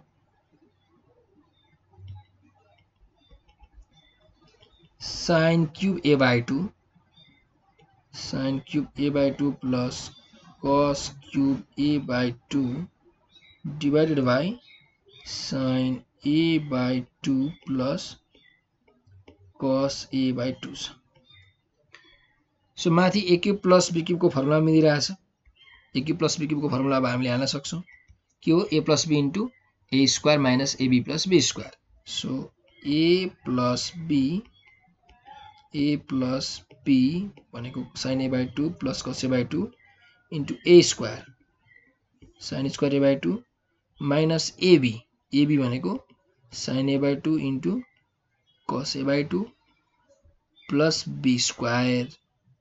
sine cube A by two sine cube A by two plus cos cube A by two divided by sine A by two plus cos A by two छ। So माथि ए cube plus B क्युबको formula मिलिरहेछ। ए cube plus B क्युबको formula अब हामीले हाल्न सक्छौँ। के हो A plus B into A square minus AB plus B square so A plus B A plus B sine A by two plus cos A by two into A square sine square A by two minus AB AB भनेको sine A by two into cos A by two plus B square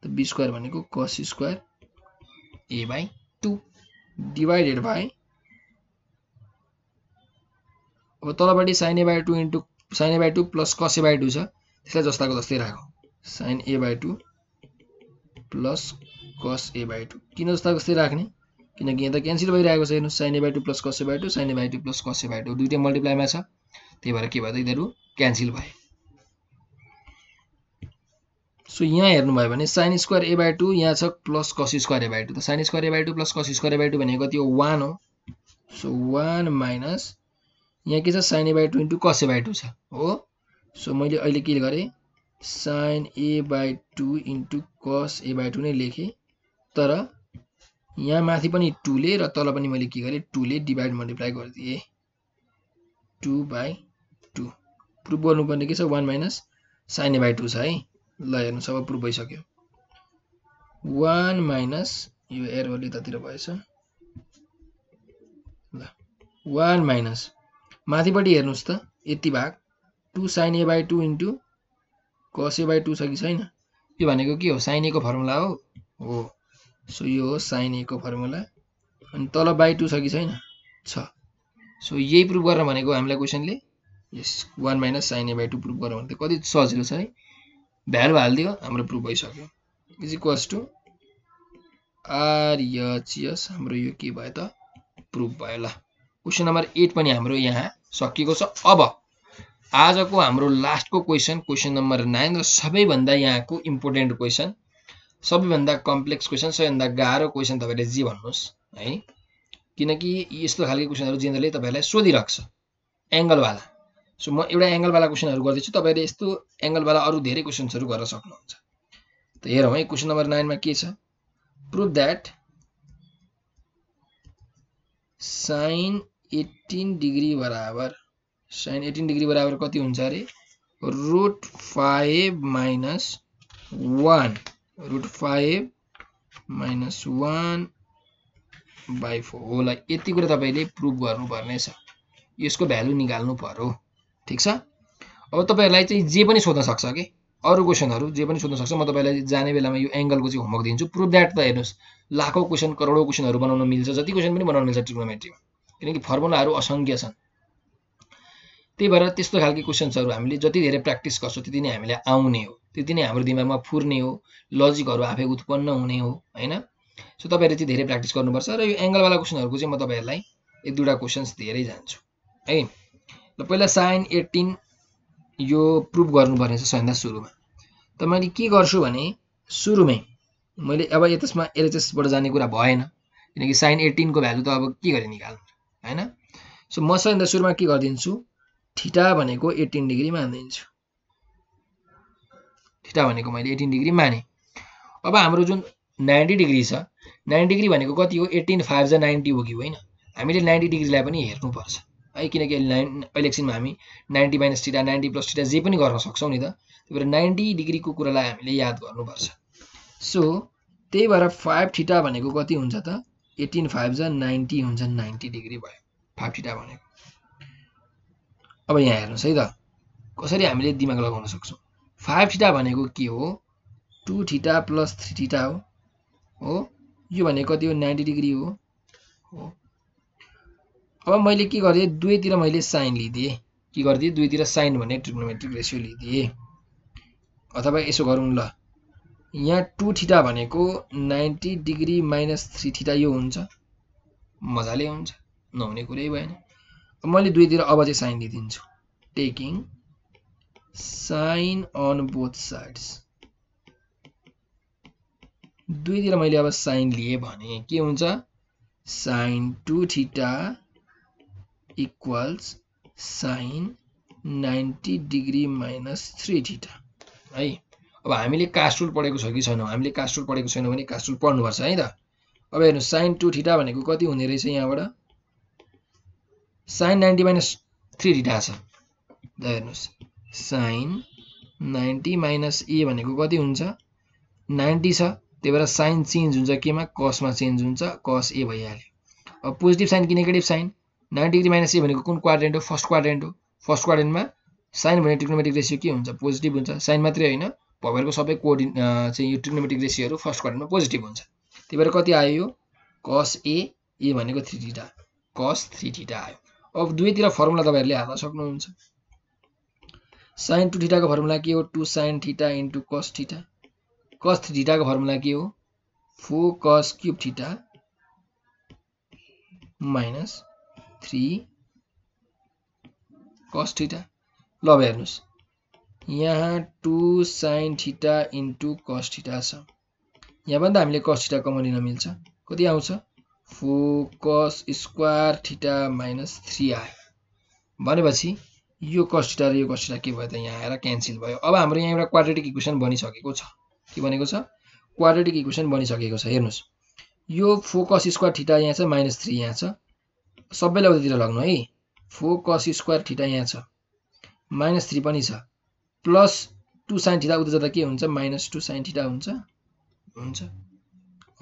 त B square भनेको cos square A by two divided by अब तलपट्टि sine A by two into sine A by two plus cos A by two छ त्यसलाई जस्ताको जस्तै राखौँ sine A by two plus cos A by two किन जस्ताको जस्तै राख्ने किनकि यहाँ त क्यान्सल भइरहेको छ हेर्नु sine A by two plus cos A by two sine A by two plus cos A by two दुइटै मल्टिप्लाईमा छ त्यही भएर के भयो त यिनीहरू क्यान्सल भए सो यहाँ हेर्नुभयो भने sine square A by two यहाँ छ plus cos square A by two त sine square A by two plus cos square A by two भनेको हो वान हो सो वान माइनस यहाँ के छ? Sine A by two into cos A by two छ। हो? सो मैले अहिले के गरेँ? Sine A by two into cos A by two नै लेखेँ। तर यहाँ माथि पनि टूले र तल पनि मैले के गरेँ? टूले डिभाइड मल्टिप्लाई गरिदिएँ। टू बाई टू प्रुभ गर्नुपर्ने के छ? One minus sine A by two छ है। ल हेर्नुहोस् अब प्रुभ भइसक्यो। वान माइनस यो एरोले यतातिर भएछ। ल वान माइनस माथिपट्टि हेर्नुहोस् त यति भाग। Two sine A by two into cos A by two छ कि छैन? यो भनेको के हो? साइन एको फर्मुला हो? हो। सो यो हो साइन एको फर्मुला अनि तल बाई टू छ कि छैन? छ। सो यही प्रुभ गर्न भनेको हामीलाई क्वेसनले यस one minus sine A by two prove गर भने कति सजिलो छ है भ्यालु हालिदियो हाम्रो प्रुभ भइसक्यो। इज इक्वल्स टु आरएचएस हाम्रो यो के भयो त? प्रुभ भयो ल। क्वेसन नम्बर एट पनि हाम्रो यहाँ सकिएको छ। अब आजको हाम्रो लास्टको क्वेसन क्वेसन नम्बर नाइन र सबैभन्दा यहाँको इम्पोर्टेन्ट क्वेसन सबैभन्दा कम्प्लेक्स क्वेसन सबैभन्दा गाह्रो क्वेसन तपाईँले जे भन्नुहोस् है? किनकि यस्तो खालको क्वेसनहरू जेनरली सोधिरहेको छ एङ्गलवाला सो म एउटा एङ्गलवाला क्वेसनहरू गर्दैछु तपाईँले यस्तो एङ्गलवाला अरू धेरै क्वेसन्सहरू गर्न सक्नुहुन्छ। त हेरौँ है क्वेसन नम्बर नाइनमा के छ? Prove that sine eighteen degree बराबर साइन एटिन डिग्री बराबर कति हुन्छ अरे? Root five minus one root five minus one by four होला यति कुरा तपाईँले प्रुभ गर्नुपर्ने छ यसको भ्यालु निकाल्नु पर्यो। ठिक छ? अब तपाईँहरूलाई चाहिँ जे पनि सोध्न सक्छ कि अरू क्वेसनहरू जे पनि सोध्न सक्छ म तपाईँलाई जाने बेलामा यो एङ्गलको चाहिँ होमवर्क दिन्छु। प्रुभ द्याट त हेर्नुहोस्। लाखौँ क्वेसन करोडौँ क्वेसनहरू बनाउन मिल्छ जति क्वेसन पनि बनाउन मिल्छ ट्रिग्नोमेट्रीमा किनकि फर्मुलाहरू असङ्ख्य छन्। त्यही भएर त्यस्तो खालको क्वेसन्सहरू हामीले जति धेरै प्र्याक्टिस गर्छौँ त्यति नै हामीलाई आउने हो। त्यति नै हाम्रो दिमागमा फुर्ने हो लजिकहरू आफै उत्पन्न हुने हो होइन? सो तपाईँहरूले चाहिँ धेरै प्र्याक्टिस गर्नुपर्छ र यो एङ्गलवाला क्वेसनहरूको चाहिँ म तपाईँहरूलाई एक दुईवटा क्वेसन्स धेरै जान्छु है? ल पहिला साइन एट्टिन यो प्रुभ गर्नुपर्ने छ सबैभन्दा सुरुमा। त मैले के गर्छु भने सुरुमै मैले अब त्यसमा एलएचएसबाट जाने कुरा भएन किनकि साइन एट्टिनको भ्यालु त अब के गरे निकाल्नु? होइन सो म सबैभन्दा सुरुमा के गरिदिन्छु? ठिटा भनेको एट्टिन डिग्री मानिदिन्छु। ठिटा भनेको मैले एटिन डिग्री माने। अब हाम्रो जुन नाइन्टी डिग्री छ नाइन्टी डिग्री भनेको कति हो? एट्टिन फाइभ जा नाइन्टी हो कि होइन? हामीले नाइन्टी डिग्रीलाई पनि हेर्नुपर्छ। है किनकि अहिले नाइन अहिले एकछिनमा हामी ninety minus theta ninety plus theta जे पनि गर्न सक्छौँ नि त त्यही भएर नाइन्टी डिग्रीको कुरालाई हामीले याद गर्नुपर्छ। सो त्यही भएर फाइभ ठिटा भनेको कति हुन्छ त? एटिन फाइभ जा नाइन्टी हुन्छ नाइन्टी डिग्री भयो फाइभ ठिटा भनेको। अब यहाँ हेर्नुहोस् है त कसरी हामीले दिमाग लगाउन सक्छौँ? फाइभ ठिटा भनेको के हो? Two theta plus three theta हो। हो? यो भनेको कति हो? नाइन्टी डिग्री हो। हो? अब मैले के गरिदिएँ? दुवैतिर मैले साइन लिइदिएँ। के गरिदिएँ? दुईतिर साइन भन्ने ट्रिग्नोमेट्रिक रेसियो लिइदिएँ। अथवा यसो गरौँ ल। यहाँ टु ठिटा भनेको ninety degree minus three theta यो हुन्छ। मजाले हुन्छ। नहुने कुरै भएन। मैले दुईतिर अब चाहिँ sine लिइदिन्छु taking sine on both sides दुईतिर मैले अब साइन लिएँ भने के हुन्छ? Sine two theta equals sine ninety degree minus three theta है? अब हामीले कास्टुल पढेको छ कि छैनौँ? हामीले कास्टुल पढेको छैनौँ भने कास्टुल पढ्नुपर्छ है त? अब हेर्नुहोस् साइन टु ठिटा भनेको कति हुने रहेछ यहाँबाट? Sine ninety minus three theta छ। हेर्नुहोस् साइन नाइन्टी माइनस ए भनेको कति हुन्छ? नाइन्टी छ। त्यही भएर साइन चेन्ज हुन्छ केमा कसमा चेन्ज हुन्छ कस ए भइहाल्यो। अब पोजिटिभ साइन कि negative sine ninety degree minus A भनेको कुन क्वाड्रेन्ट हो? फर्स्ट क्वाड्रेन्ट हो। फर्स्ट क्वाड्रेन्टमा साइन भने ट्रिग्नोमेट्रिक रेसियो के हुन्छ? पोजिटिभ हुन्छ। साइन मात्रै होइन। भवेरको सबै कोर्डिन चाहिँ यो ट्रिग्नोमेट्रिक रेसियोहरू फर्स्ट क्वाड्रेन्टमा पोजिटिभ हुन्छ। त्यही भएर कति आयो यो? कस ए ए भनेको three theta cos three theta आयो। अब दुवैतिर फर्मुला तपाईँहरूले हाल्न सक्नुहुन्छ। साइन टू थिटाको फर्मुला के हो? Two sine theta into cos theta cos थिटाको formula के हो? Four cos cube theta minus three cos theta ल हेर्नुहोस्। यहाँ two sine theta into cos theta छ। यहाँ पनि त हामीले कस थिटा कमन लिन मिल्छ। कति आउँछ? फो कस स्क्वायर थिटा माइनस थ्री आयो। भनेपछि यो कस थिटा र यो कस थिटा के भयो त यहाँ आएर क्यान्सल भयो। अब हाम्रो यहाँ एउटा क्वाड्रेटिक इक्वेसन बनिसकेको छ। के भनेको छ? क्वाड्रेटिक इक्वेसन बनिसकेको छ। हेर्नुहोस्। यो फोकस स्क्वायर ठिटा यहाँ छ माइनस थ्री यहाँ छ। सबैलाई उतातिर लग्नु है। फोकस स्क्वायर ठिटा यहाँ छ। माइनस थ्री पनि छ। प्लस टु साइन ठिटा उता जाँदा के हुन्छ? माइनस टू साइन ठिटा हुन्छ। हुन्छ।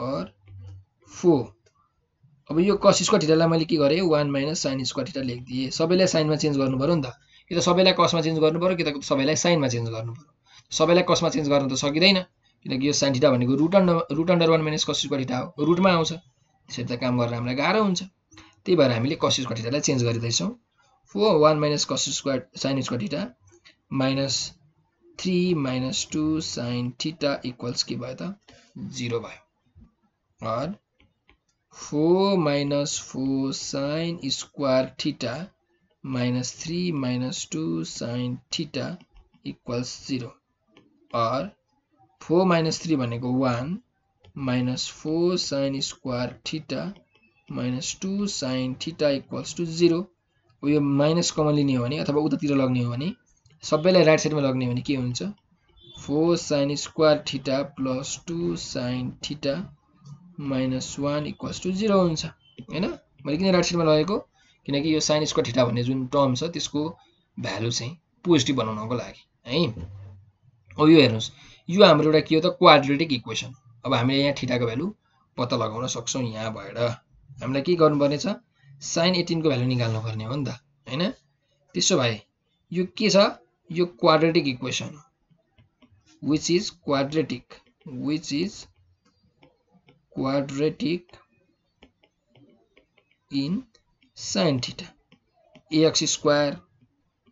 अर फो अब यो कस स्क्वायर ठिटालाई मैले के गरेँ? One minus sine square theta लेखिदिएँ। सबैलाई साइनमा चेन्ज गर्नु पऱ्यो नि त। कि त सबैलाई कसमा चेन्ज गर्नु पऱ्यो कि त सबैलाई साइनमा चेन्ज गर्नु पऱ्यो सबैलाई कसमा चेन्ज गर्नु त सकिँदैन। किनकि यो साइन ठिटा भनेको root under root under one minus cos square theta हो। रुटमा आउँछ। त्यसरी त काम गरेर हामीलाई गाह्रो हुन्छ। त्यही भएर हामीले कस स्क्वायर थिटालाई change गरिँदैछौँ। Four one minus cos square sine square theta minus three minus two sine theta equals के भयो त जिरो भयो or four minus four sine square theta minus three minus two sine theta equals zero. Or four minus three भनेको one minus four sine square theta minus two sine theta equals to zero. यो minus common लिने हो भने अथवा उतातिर लग्ने हो भने सबैलाई राइट साइडमा लग्ने भने के हुन्छ? Four sine square theta plus two sine theta minus one equals to zero हुन्छ। होइन? मैले किन राइट साइडमा लगेको? किनकि यो साइन स्क्वायर थिटा भन्ने जुन टर्म छ त्यसको भ्यालु चाहिँ पोजिटिभ बनाउनको लागि है? अब यो हेर्नुहोस्। यो हाम्रो एउटा के हो त? क्वाड्रेटिक इक्वेसन अब हामीले यहाँ ठिटाको भ्यालु पत्ता लगाउन सक्छौँ यहाँ भएर। हामीलाई के गर्नुपर्ने छ साइन एटिनको भ्यालु निकाल्नुपर्ने हो नि त। होइन? त्यसो भए यो के छ? यो quadratic equation which is quadratic which is quadratic in sine theta AX square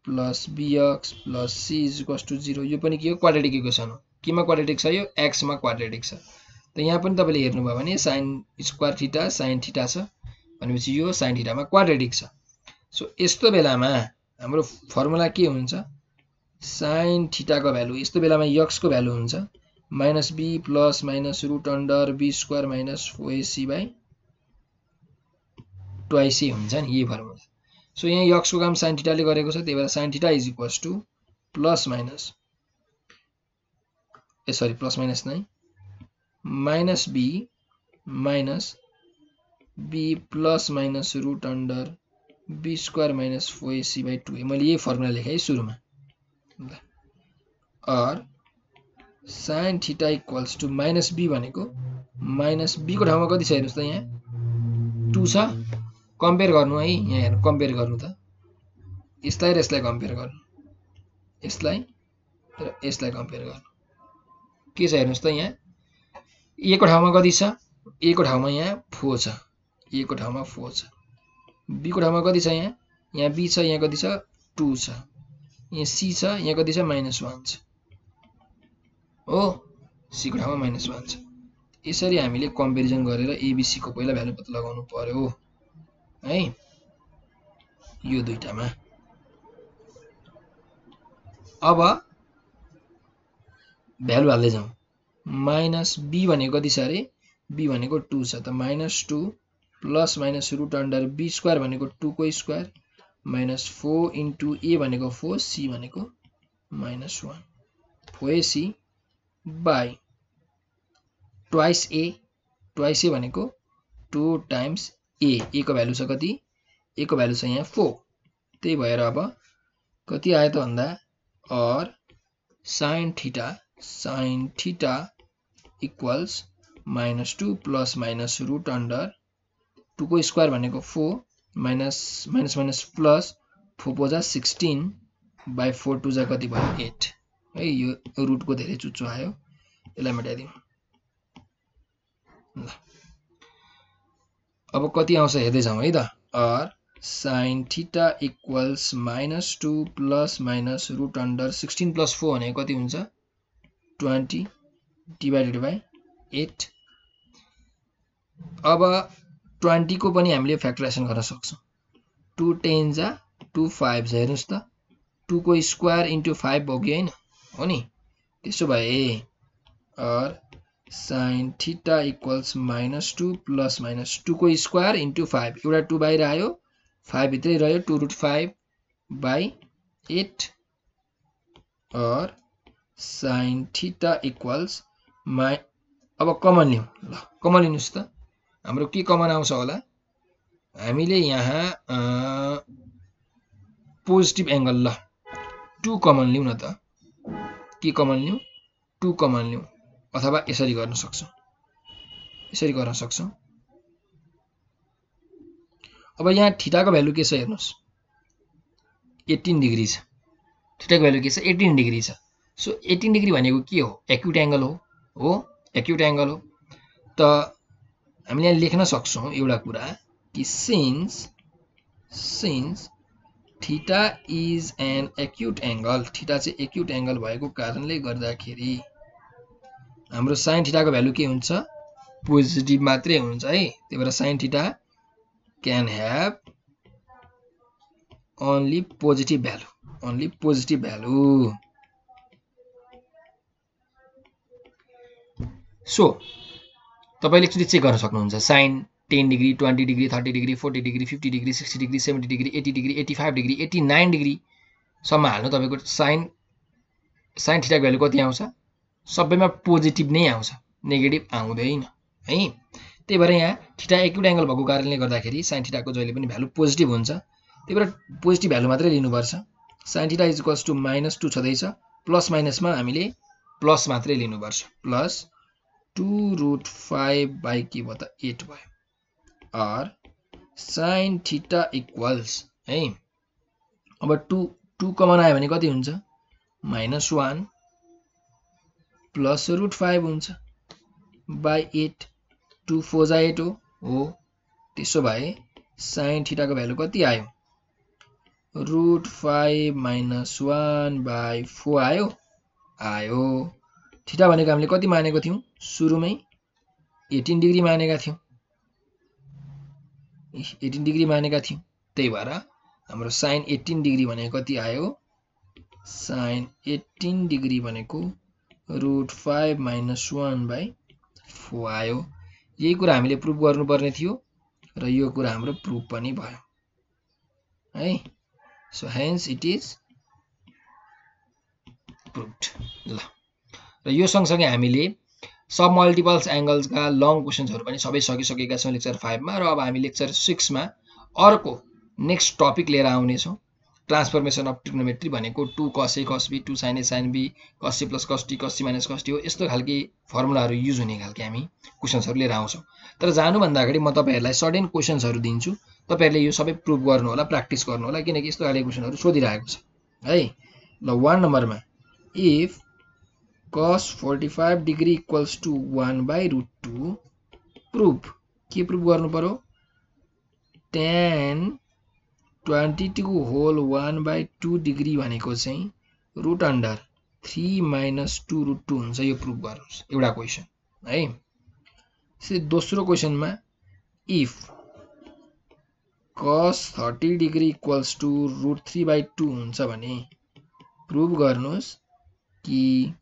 plus BX plus C is to zero यो पनि के हो? क्वाड्रेटिक इक्वेसन हो। केमा क्वाड्रेटिक छ यो एक्समा क्वाड्रेटिक छ। त यहाँ पनि तपाईँले हेर्नुभयो भने sine square theta sine theta छ। भनेपछि यो साइन थिटामा क्वाड्रेटिक छ। सो यस्तो बेलामा हाम्रो फर्मुला के हुन्छ? साइन थिटाको भ्यालु यस्तो बेलामा यक्सको भ्यालु हुन्छ। Minus B plus minus root under B square minus four AC by twice हुन्छ नि यही फर्मुला। सो यहाँ यक्सको काम साइन थिटाले गरेको छ त्यही भएर sine theta is equals to plus minus A sorry plus minus नै minus B minus B plus minus root under B square minus four AC by two मैले यही फर्मुला लेखेँ है सुरुमा। Or sine theta equals to minus B भनेको minus बीको ठाउँमा कति छ हेर्नुहोस् त यहाँ? टू छ। कम्पेयर गर्नु है यहाँ हेर्नु कम्पेयर गर्नु त। यसलाई र यसलाई कम्पेयर गर्नु। यसलाई र यसलाई कम्पेयर गर्नु। के छ हेर्नुहोस् त यहाँ? एको ठाउँमा कति छ? एको ठाउँमा यहाँ फो छ। एको ठाउँमा फो छ। बीको ठाउँमा कति छ यहाँ? यहाँ बी छ यहाँ कति छ? टू छ। यहाँ सी छ यहाँ कति छ माइनस वान छ हो सीको ठाउँमा माइनस वान छ यसरी हामीले कम्पेरिजन गरेर एबिसीको पहिला भ्यालु पत्ता लगाउनु पर्यो। है? यो दुइटामा अब भ्यालु हाल्दै जाउँ। माइनस बी भनेको कति छ अरे बी भनेको टू छ त minus two plus minus root under B square भनेको टूको square minus four into A भनेको फोर सी भनेको minus one. Four C by twice A twice A भनेको टु टाइम्स ए। ए को भ्यालु छ कति? ए को भ्यालु छ यहाँ फोर। त्यही भएर अब कति आयो त भन्दा or sine theta sine theta equals minus two plus minus root under टूको square भनेको four. Minus minus minus plus four पोजा sixteen by four two जा कति भयो? एट। है यो रुटको धेरै चुच्चो आयो। यसलाई मेटाइदिउँ ल। अब कति आउँछ हेर्दै जाउँ है त? Or sine theta equals minus two plus minus root under sixteen plus four भनेको कति हुन्छ? ट्वेन्टी डिभाइडेड बाई एट अब ट्वेन्टीको पनि हामीले फ्याक्टराइजेसन गर्न सक्छौँ। टु टेन जा टु फाइभ जा हेर्नुहोस् त। टुको स्क्वायर इन्टु फाइभ कि होइन? हो नि? त्यसो भए or sine theta equals minus two plus minus टूको square into five. एउटा टू बाहिर आयो फाइभ भित्रै रह्यो two root five by eight or sine theta equals my अब कमन लिउँ। ल कमन लिनुहोस् त। हाम्रो के कमन आउँछ होला? हामीले यहाँ पोजिटिभ एङ्गल ल। टु कमन लिउँ न त। के कमन लिउँ? टु कमन लिउँ। अथवा यसरी गर्न सक्छौँ। यसरी गर्न सक्छौँ। अब यहाँ ठिटाको भ्यालु के छ हेर्नुहोस्। एट्टिन डिग्री छ। ठिटाको भ्यालु के छ? एटिन डिग्री छ। सो एटिन डिग्री भनेको के हो? एक्युट एङ्गल हो। हो? एक्युट एङ्गल हो। त हामीले यहाँ लेख्न सक्छौँ एउटा कुरा कि since since theta is an acute angle theta चाहिँ एक्युट एङ्गल भएको कारणले गर्दाखेरि हाम्रो साइन थिटाको भ्यालु के हुन्छ? पोजिटिभ मात्रै हुन्छ है। त्यही भएर sine theta can have only positive value only positive value so तपाईँले एकचोटि चेक गर्न सक्नुहुन्छ? Sine ten degree twenty degree thirty degree forty degree fifty degree sixty degree seventy degree eighty degree eighty five degree eighty nine डिग्रीसम्म हाल्नु तपाईँको sign sign ठिटाको value कति आउँछ? सबैमा पोजिटिभ नै आउँछ नेगेटिभ आउँदैन है? त्यही भएर यहाँ ठिटा एक्युट एङ्गल भएको कारणले गर्दाखेरि साइन ठिटाको जहिले पनि भ्यालु पोजिटिभ हुन्छ। त्यही भएर पोजिटिभ भ्यालु मात्रै लिनुपर्छ। Sine theta is equals to minus two छँदैछ प्लस माइनसमा हामीले प्लस मात्रै लिनुपर्छ। Plus two root five by के भयो त एट भयो। आर साइन थिटा इक्वल्स है? अब टु टु कमन आयो भने कति हुन्छ? Minus one plus root five हुन्छ। बाई एट टु फोजा एट हो। हो। त्यसो भए साइन थिटाको भ्यालु कति आयो? Root five minus one by four आयो। आयो। थिटा भनेको हामीले कति मानेको थियौँ? सुरुमै एटिन डिग्री मानेका थियौँ एटिन डिग्री मानेका थियौँ त्यही भएर हाम्रो साइन एट्टिन डिग्री भनेको कति आयो साइन एट्टिन डिग्री भनेको root five minus one by four आयो यही कुरा हामीले प्रुभ गर्नुपर्ने थियो र यो कुरा हाम्रो प्रुभ पनि भयो है so hence it is proved ल र यो सँगसँगै हामीले सब मल्टिपल्स एङ्गल्सका लङ क्वेसन्सहरू पनि सबै सकिसकेका छौँ लेक्चर फाइभमा र अब हामी लेक्चर सिक्समा अर्को नेक्स्ट टपिक लिएर आउनेछौँ। ट्रान्सफर्मेसन अफ ट्रिग्नोमेट्री भनेको two cos cos B two sine A sine B cos plus cos T cos minus cos T हो। यस्तो खालके फर्मुलाहरू युज हुने खालके हामी क्वेसन्सहरू लिएर आउँछौँ। तर जानुभन्दा अगाडि म तपाईँहरूलाई सडेन क्वेसन्सहरू दिन्छु। तपाईँहरूले यो सबै प्रुभ गर्नु होला प्र्याक्टिस गर्नु होला किनकि यस्तो खालको क्वेसनहरू सोधिरहेको छ। है ल वान नम्बरमा if cos 45 degree equals to one by root two proof के प्रुफ गर्नु पऱ्यो tan twenty two whole one by two degree भनेको चाहिँ root under three minus two root two हुन्छ यो प्रुफ गर्नुहोस्। एउटा क्वेसन है? त्यसै दोस्रो क्वेसनमा if cos thirty degree equals to root three by two हुन्छ भने प्रुभ गर्नुहोस् कि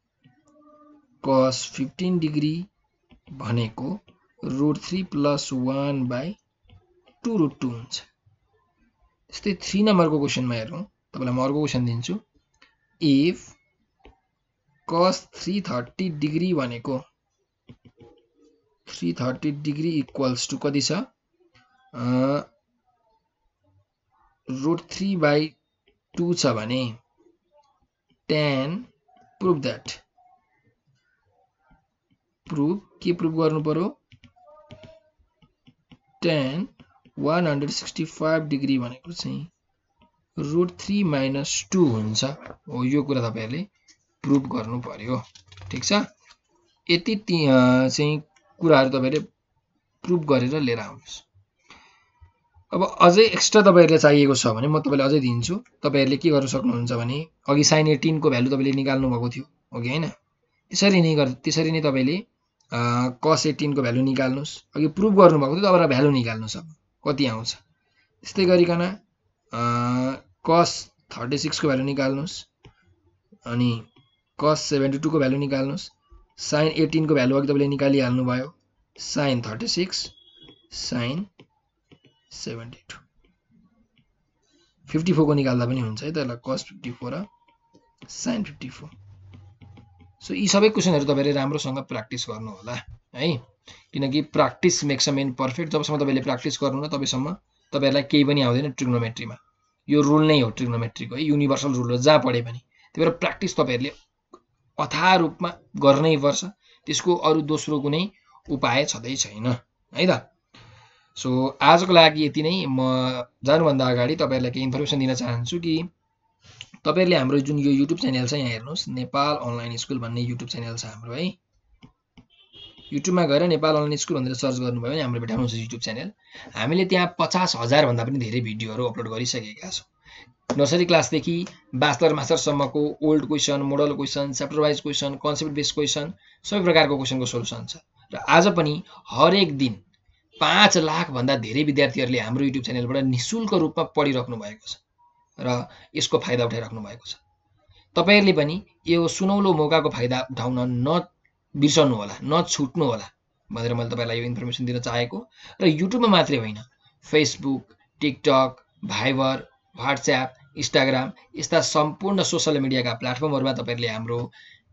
कस फिफ्टिन डिग्री भनेको root three plus one by two root two हुन्छ। त्यस्तै थ्री नम्बरको क्वेसनमा हेरौँ। तपाईँलाई म अर्को क्वेसन दिन्छु। If cos three thirty degree भनेको three thirty degree equals to कति छ? रुट थ्री बाई टू छ भने टेन प्रुभ द्याट प्रुभ के प्रुभ गर्नु पर्यो। Then one hundred sixty five degree भनेको चाहिँ रुट थ्री माइनस टू हुन्छ। हो यो कुरा तपाईँहरूले प्रुभ गर्नु पर्यो। ठिक छ? यति चाहिँ कुराहरू तपाईँहरूले प्रुभ गरेर लिएर आउनुहोस्। अब अझै एक्स्ट्रा तपाईँहरूलाई चाहिएको छ भने म तपाईँलाई अझै दिन्छु। तपाईँहरूले के गर्नु सक्नुहुन्छ भने अघि साइन एटिनको भ्यालु तपाईँले निकाल्नु भएको थियो। अघि होइन? त्यसरी नै गर् त्यसरी नै तपाईँले कस एटिनको भ्यालु निकाल्नुहोस् अघि प्रुभ गर्नुभएको थियो तपाईँलाई भ्यालु निकाल्नुहोस् अब कति आउँछ? त्यस्तै गरिकन कस थर्टी सिक्सको भ्यालु निकाल्नुहोस् अनि कस सेभेन्टी टूको भ्यालु निकाल्नुहोस् साइन एटिनको भ्यालु अघि तपाईँले निकालिहाल्नु भयो sine thirty six sine seventy two fifty फोरको निकाल्दा पनि हुन्छ है त कस फिफ्टी फोर र साइन फिफ्टी फोर सो यी सबै क्वेसनहरू तपाईँले राम्रोसँग प्र्याक्टिस गर्नु होला है? किनकि practice makes a man perfect जबसम्म तपाईँले प्र्याक्टिस गर्नु तबसम्म तपाईँहरूलाई केही पनि आउँदैन ट्रिग्नोमेट्रीमा यो रुल नै हो ट्रिग्नोमेट्रीको है? युनिभर्सल रुल हो जहाँ पढे पनि। त्यही भएर प्र्याक्टिस तपाईँहरूले अथा रूपमा गर्नै पर्छ। त्यसको अरू दोस्रो कुनै उपाय छँदै छैन है त? सो आजको लागि यति नै। म जानुभन्दा अगाडि तपाईँहरूलाई केही इन्फर्मेसन दिन चाहन्छु कि तपाईँहरूले हाम्रो जुन यो युट्युब च्यानल छ यहाँ हेर्नुहोस् नेपाल अनलाइन स्कुल भन्ने युट्युब च्यानल छ हाम्रो है। युट्युबमा गएर नेपाल अनलाइन स्कुल भनेर सर्च गर्नुभयो भने हाम्रो भेटाउनुहुन्छ युट्युब च्यानल। हामीले त्यहाँ पचास हजारभन्दा पनि धेरै भिडियोहरू अपलोड गरिसकेका छौँ। नर्सरी क्लासदेखि बास्टर मास्टरसम्मको old question model question chapter wise question concept based question सबै प्रकारको क्वेसनको सोल्युसन छ। र आज पनि हरेक दिन पाँच लाखभन्दा धेरै विद्यार्थीहरूले हाम्रो युट्युब च्यानलबाट नि शुल्क रूपमा पढिराख्नु भएको छ। र यसको फाइदा उठाइराख्नु भएको छ। तपाईँहरूले पनि यो सुनौलो मौकाको फाइदा उठाउन न नछुट्नु होला भनेर मैले तपाईँलाई यो इन्फर्मेसन दिन चाहेको र युट्युबमा मात्रै होइन Facebook TikTok Viber WhatsApp Instagram यस्ता सम्पूर्ण सोसियल मिडियाका प्लेटफर्महरूमा तपाईँहरूले हाम्रो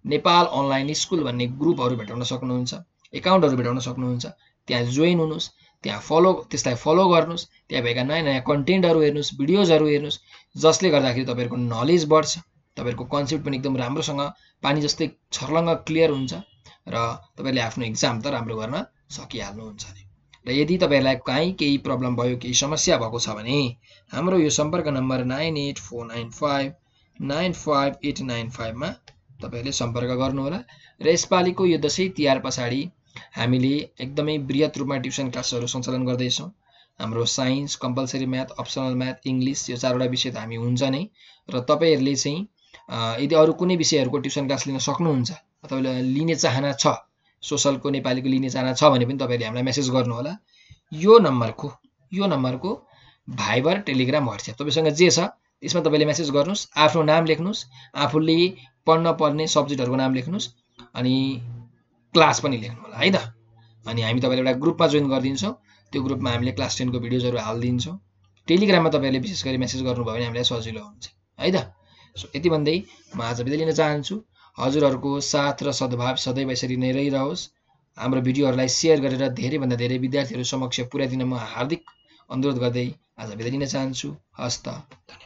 नेपाल अनलाइन स्कुल भन्ने ग्रुपहरू भेटाउन सक्नुहुन्छ एकाउन्टहरू भेटाउन सक्नुहुन्छ त्यहाँ जोइन हुनुहोस्। त्यहाँ फलो त्यसलाई फलो गर्नुहोस्। त्यहाँ भएका नयाँ नयाँ कन्टेन्टहरू हेर्नुहोस् भिडियोजहरू हेर्नुहोस् जसले गर्दाखेरि तपाईँहरूको नलेज बढ्छ तपाईँहरूको कन्सेप्ट पनि एकदम राम्रोसँग पानी जस्तै छर्लङ्ग क्लियर हुन्छ र तपाईँहरूले आफ्नो इक्जाम त राम्रो गर्न सकिहाल्नुहुन्छ अरे र यदि तपाईँहरूलाई काहीँ केही प्रब्लम भयो केही समस्या भएको छ भने हाम्रो यो सम्पर्क number nine eight four nine five nine five eight nine फाइभमा तपाईँहरूले सम्पर्क गर्नुहोला। र यसपालिको यो दसैँ तिहार पछाडि हामीले एकदमै बृहत रूपमा ट्युसन क्लासहरू सञ्चालन गर्दैछौँ। हाम्रो science compulsory math optional math English यो चारवटा विषय त हामी हुन्छ नै। र तपाईँहरूले चाहिँ यदि अरू कुनै विषयहरूको ट्युसन क्लास लिन सक्नुहुन्छ तपाईँले लिने चाहना छ सोसलको नेपालीको लिने चाहना छ भने पनि तपाईँले हामीलाई मेसेज गर्नुहोला। यो नम्बरको यो नम्बरको भाइबर टेलिग्राम वाट्सएप तपाईँसँग जे छ त्यसमा तपाईँले मेसेज गर्नुहोस् आफ्नो नाम लेख्नुहोस् आफूले पढ्न पर्ने सब्जेक्टहरूको नाम लेख्नुहोस् अनि क्लास पनि लेख्नु होला है त? अनि हामी तपाईँलाई एउटा ग्रुपमा जोइन गरिदिन्छौँ। त्यो ग्रुपमा हामीले क्लास टेनको भिडियोजहरू हालिदिन्छौँ। टेलिग्राममा तपाईँले विशेष गरी मेसेज गर्नुभयो भने हामीलाई सजिलो हुन्छ है त? सो यति भन्दै म आज बिदा लिन चाहन्छु। हजुरहरूको साथ र सद्भाव सदैव यसरी नै रहिरहोस्। हाम्रो भिडियोहरूलाई सेयर गरेर धेरैभन्दा धेरै विद्यार्थीहरू समक्ष पुर्याइदिन म हार्दिक अनुरोध गर्दै आज बिदा लिन चाहन्छु। हस्त धन्यवाद।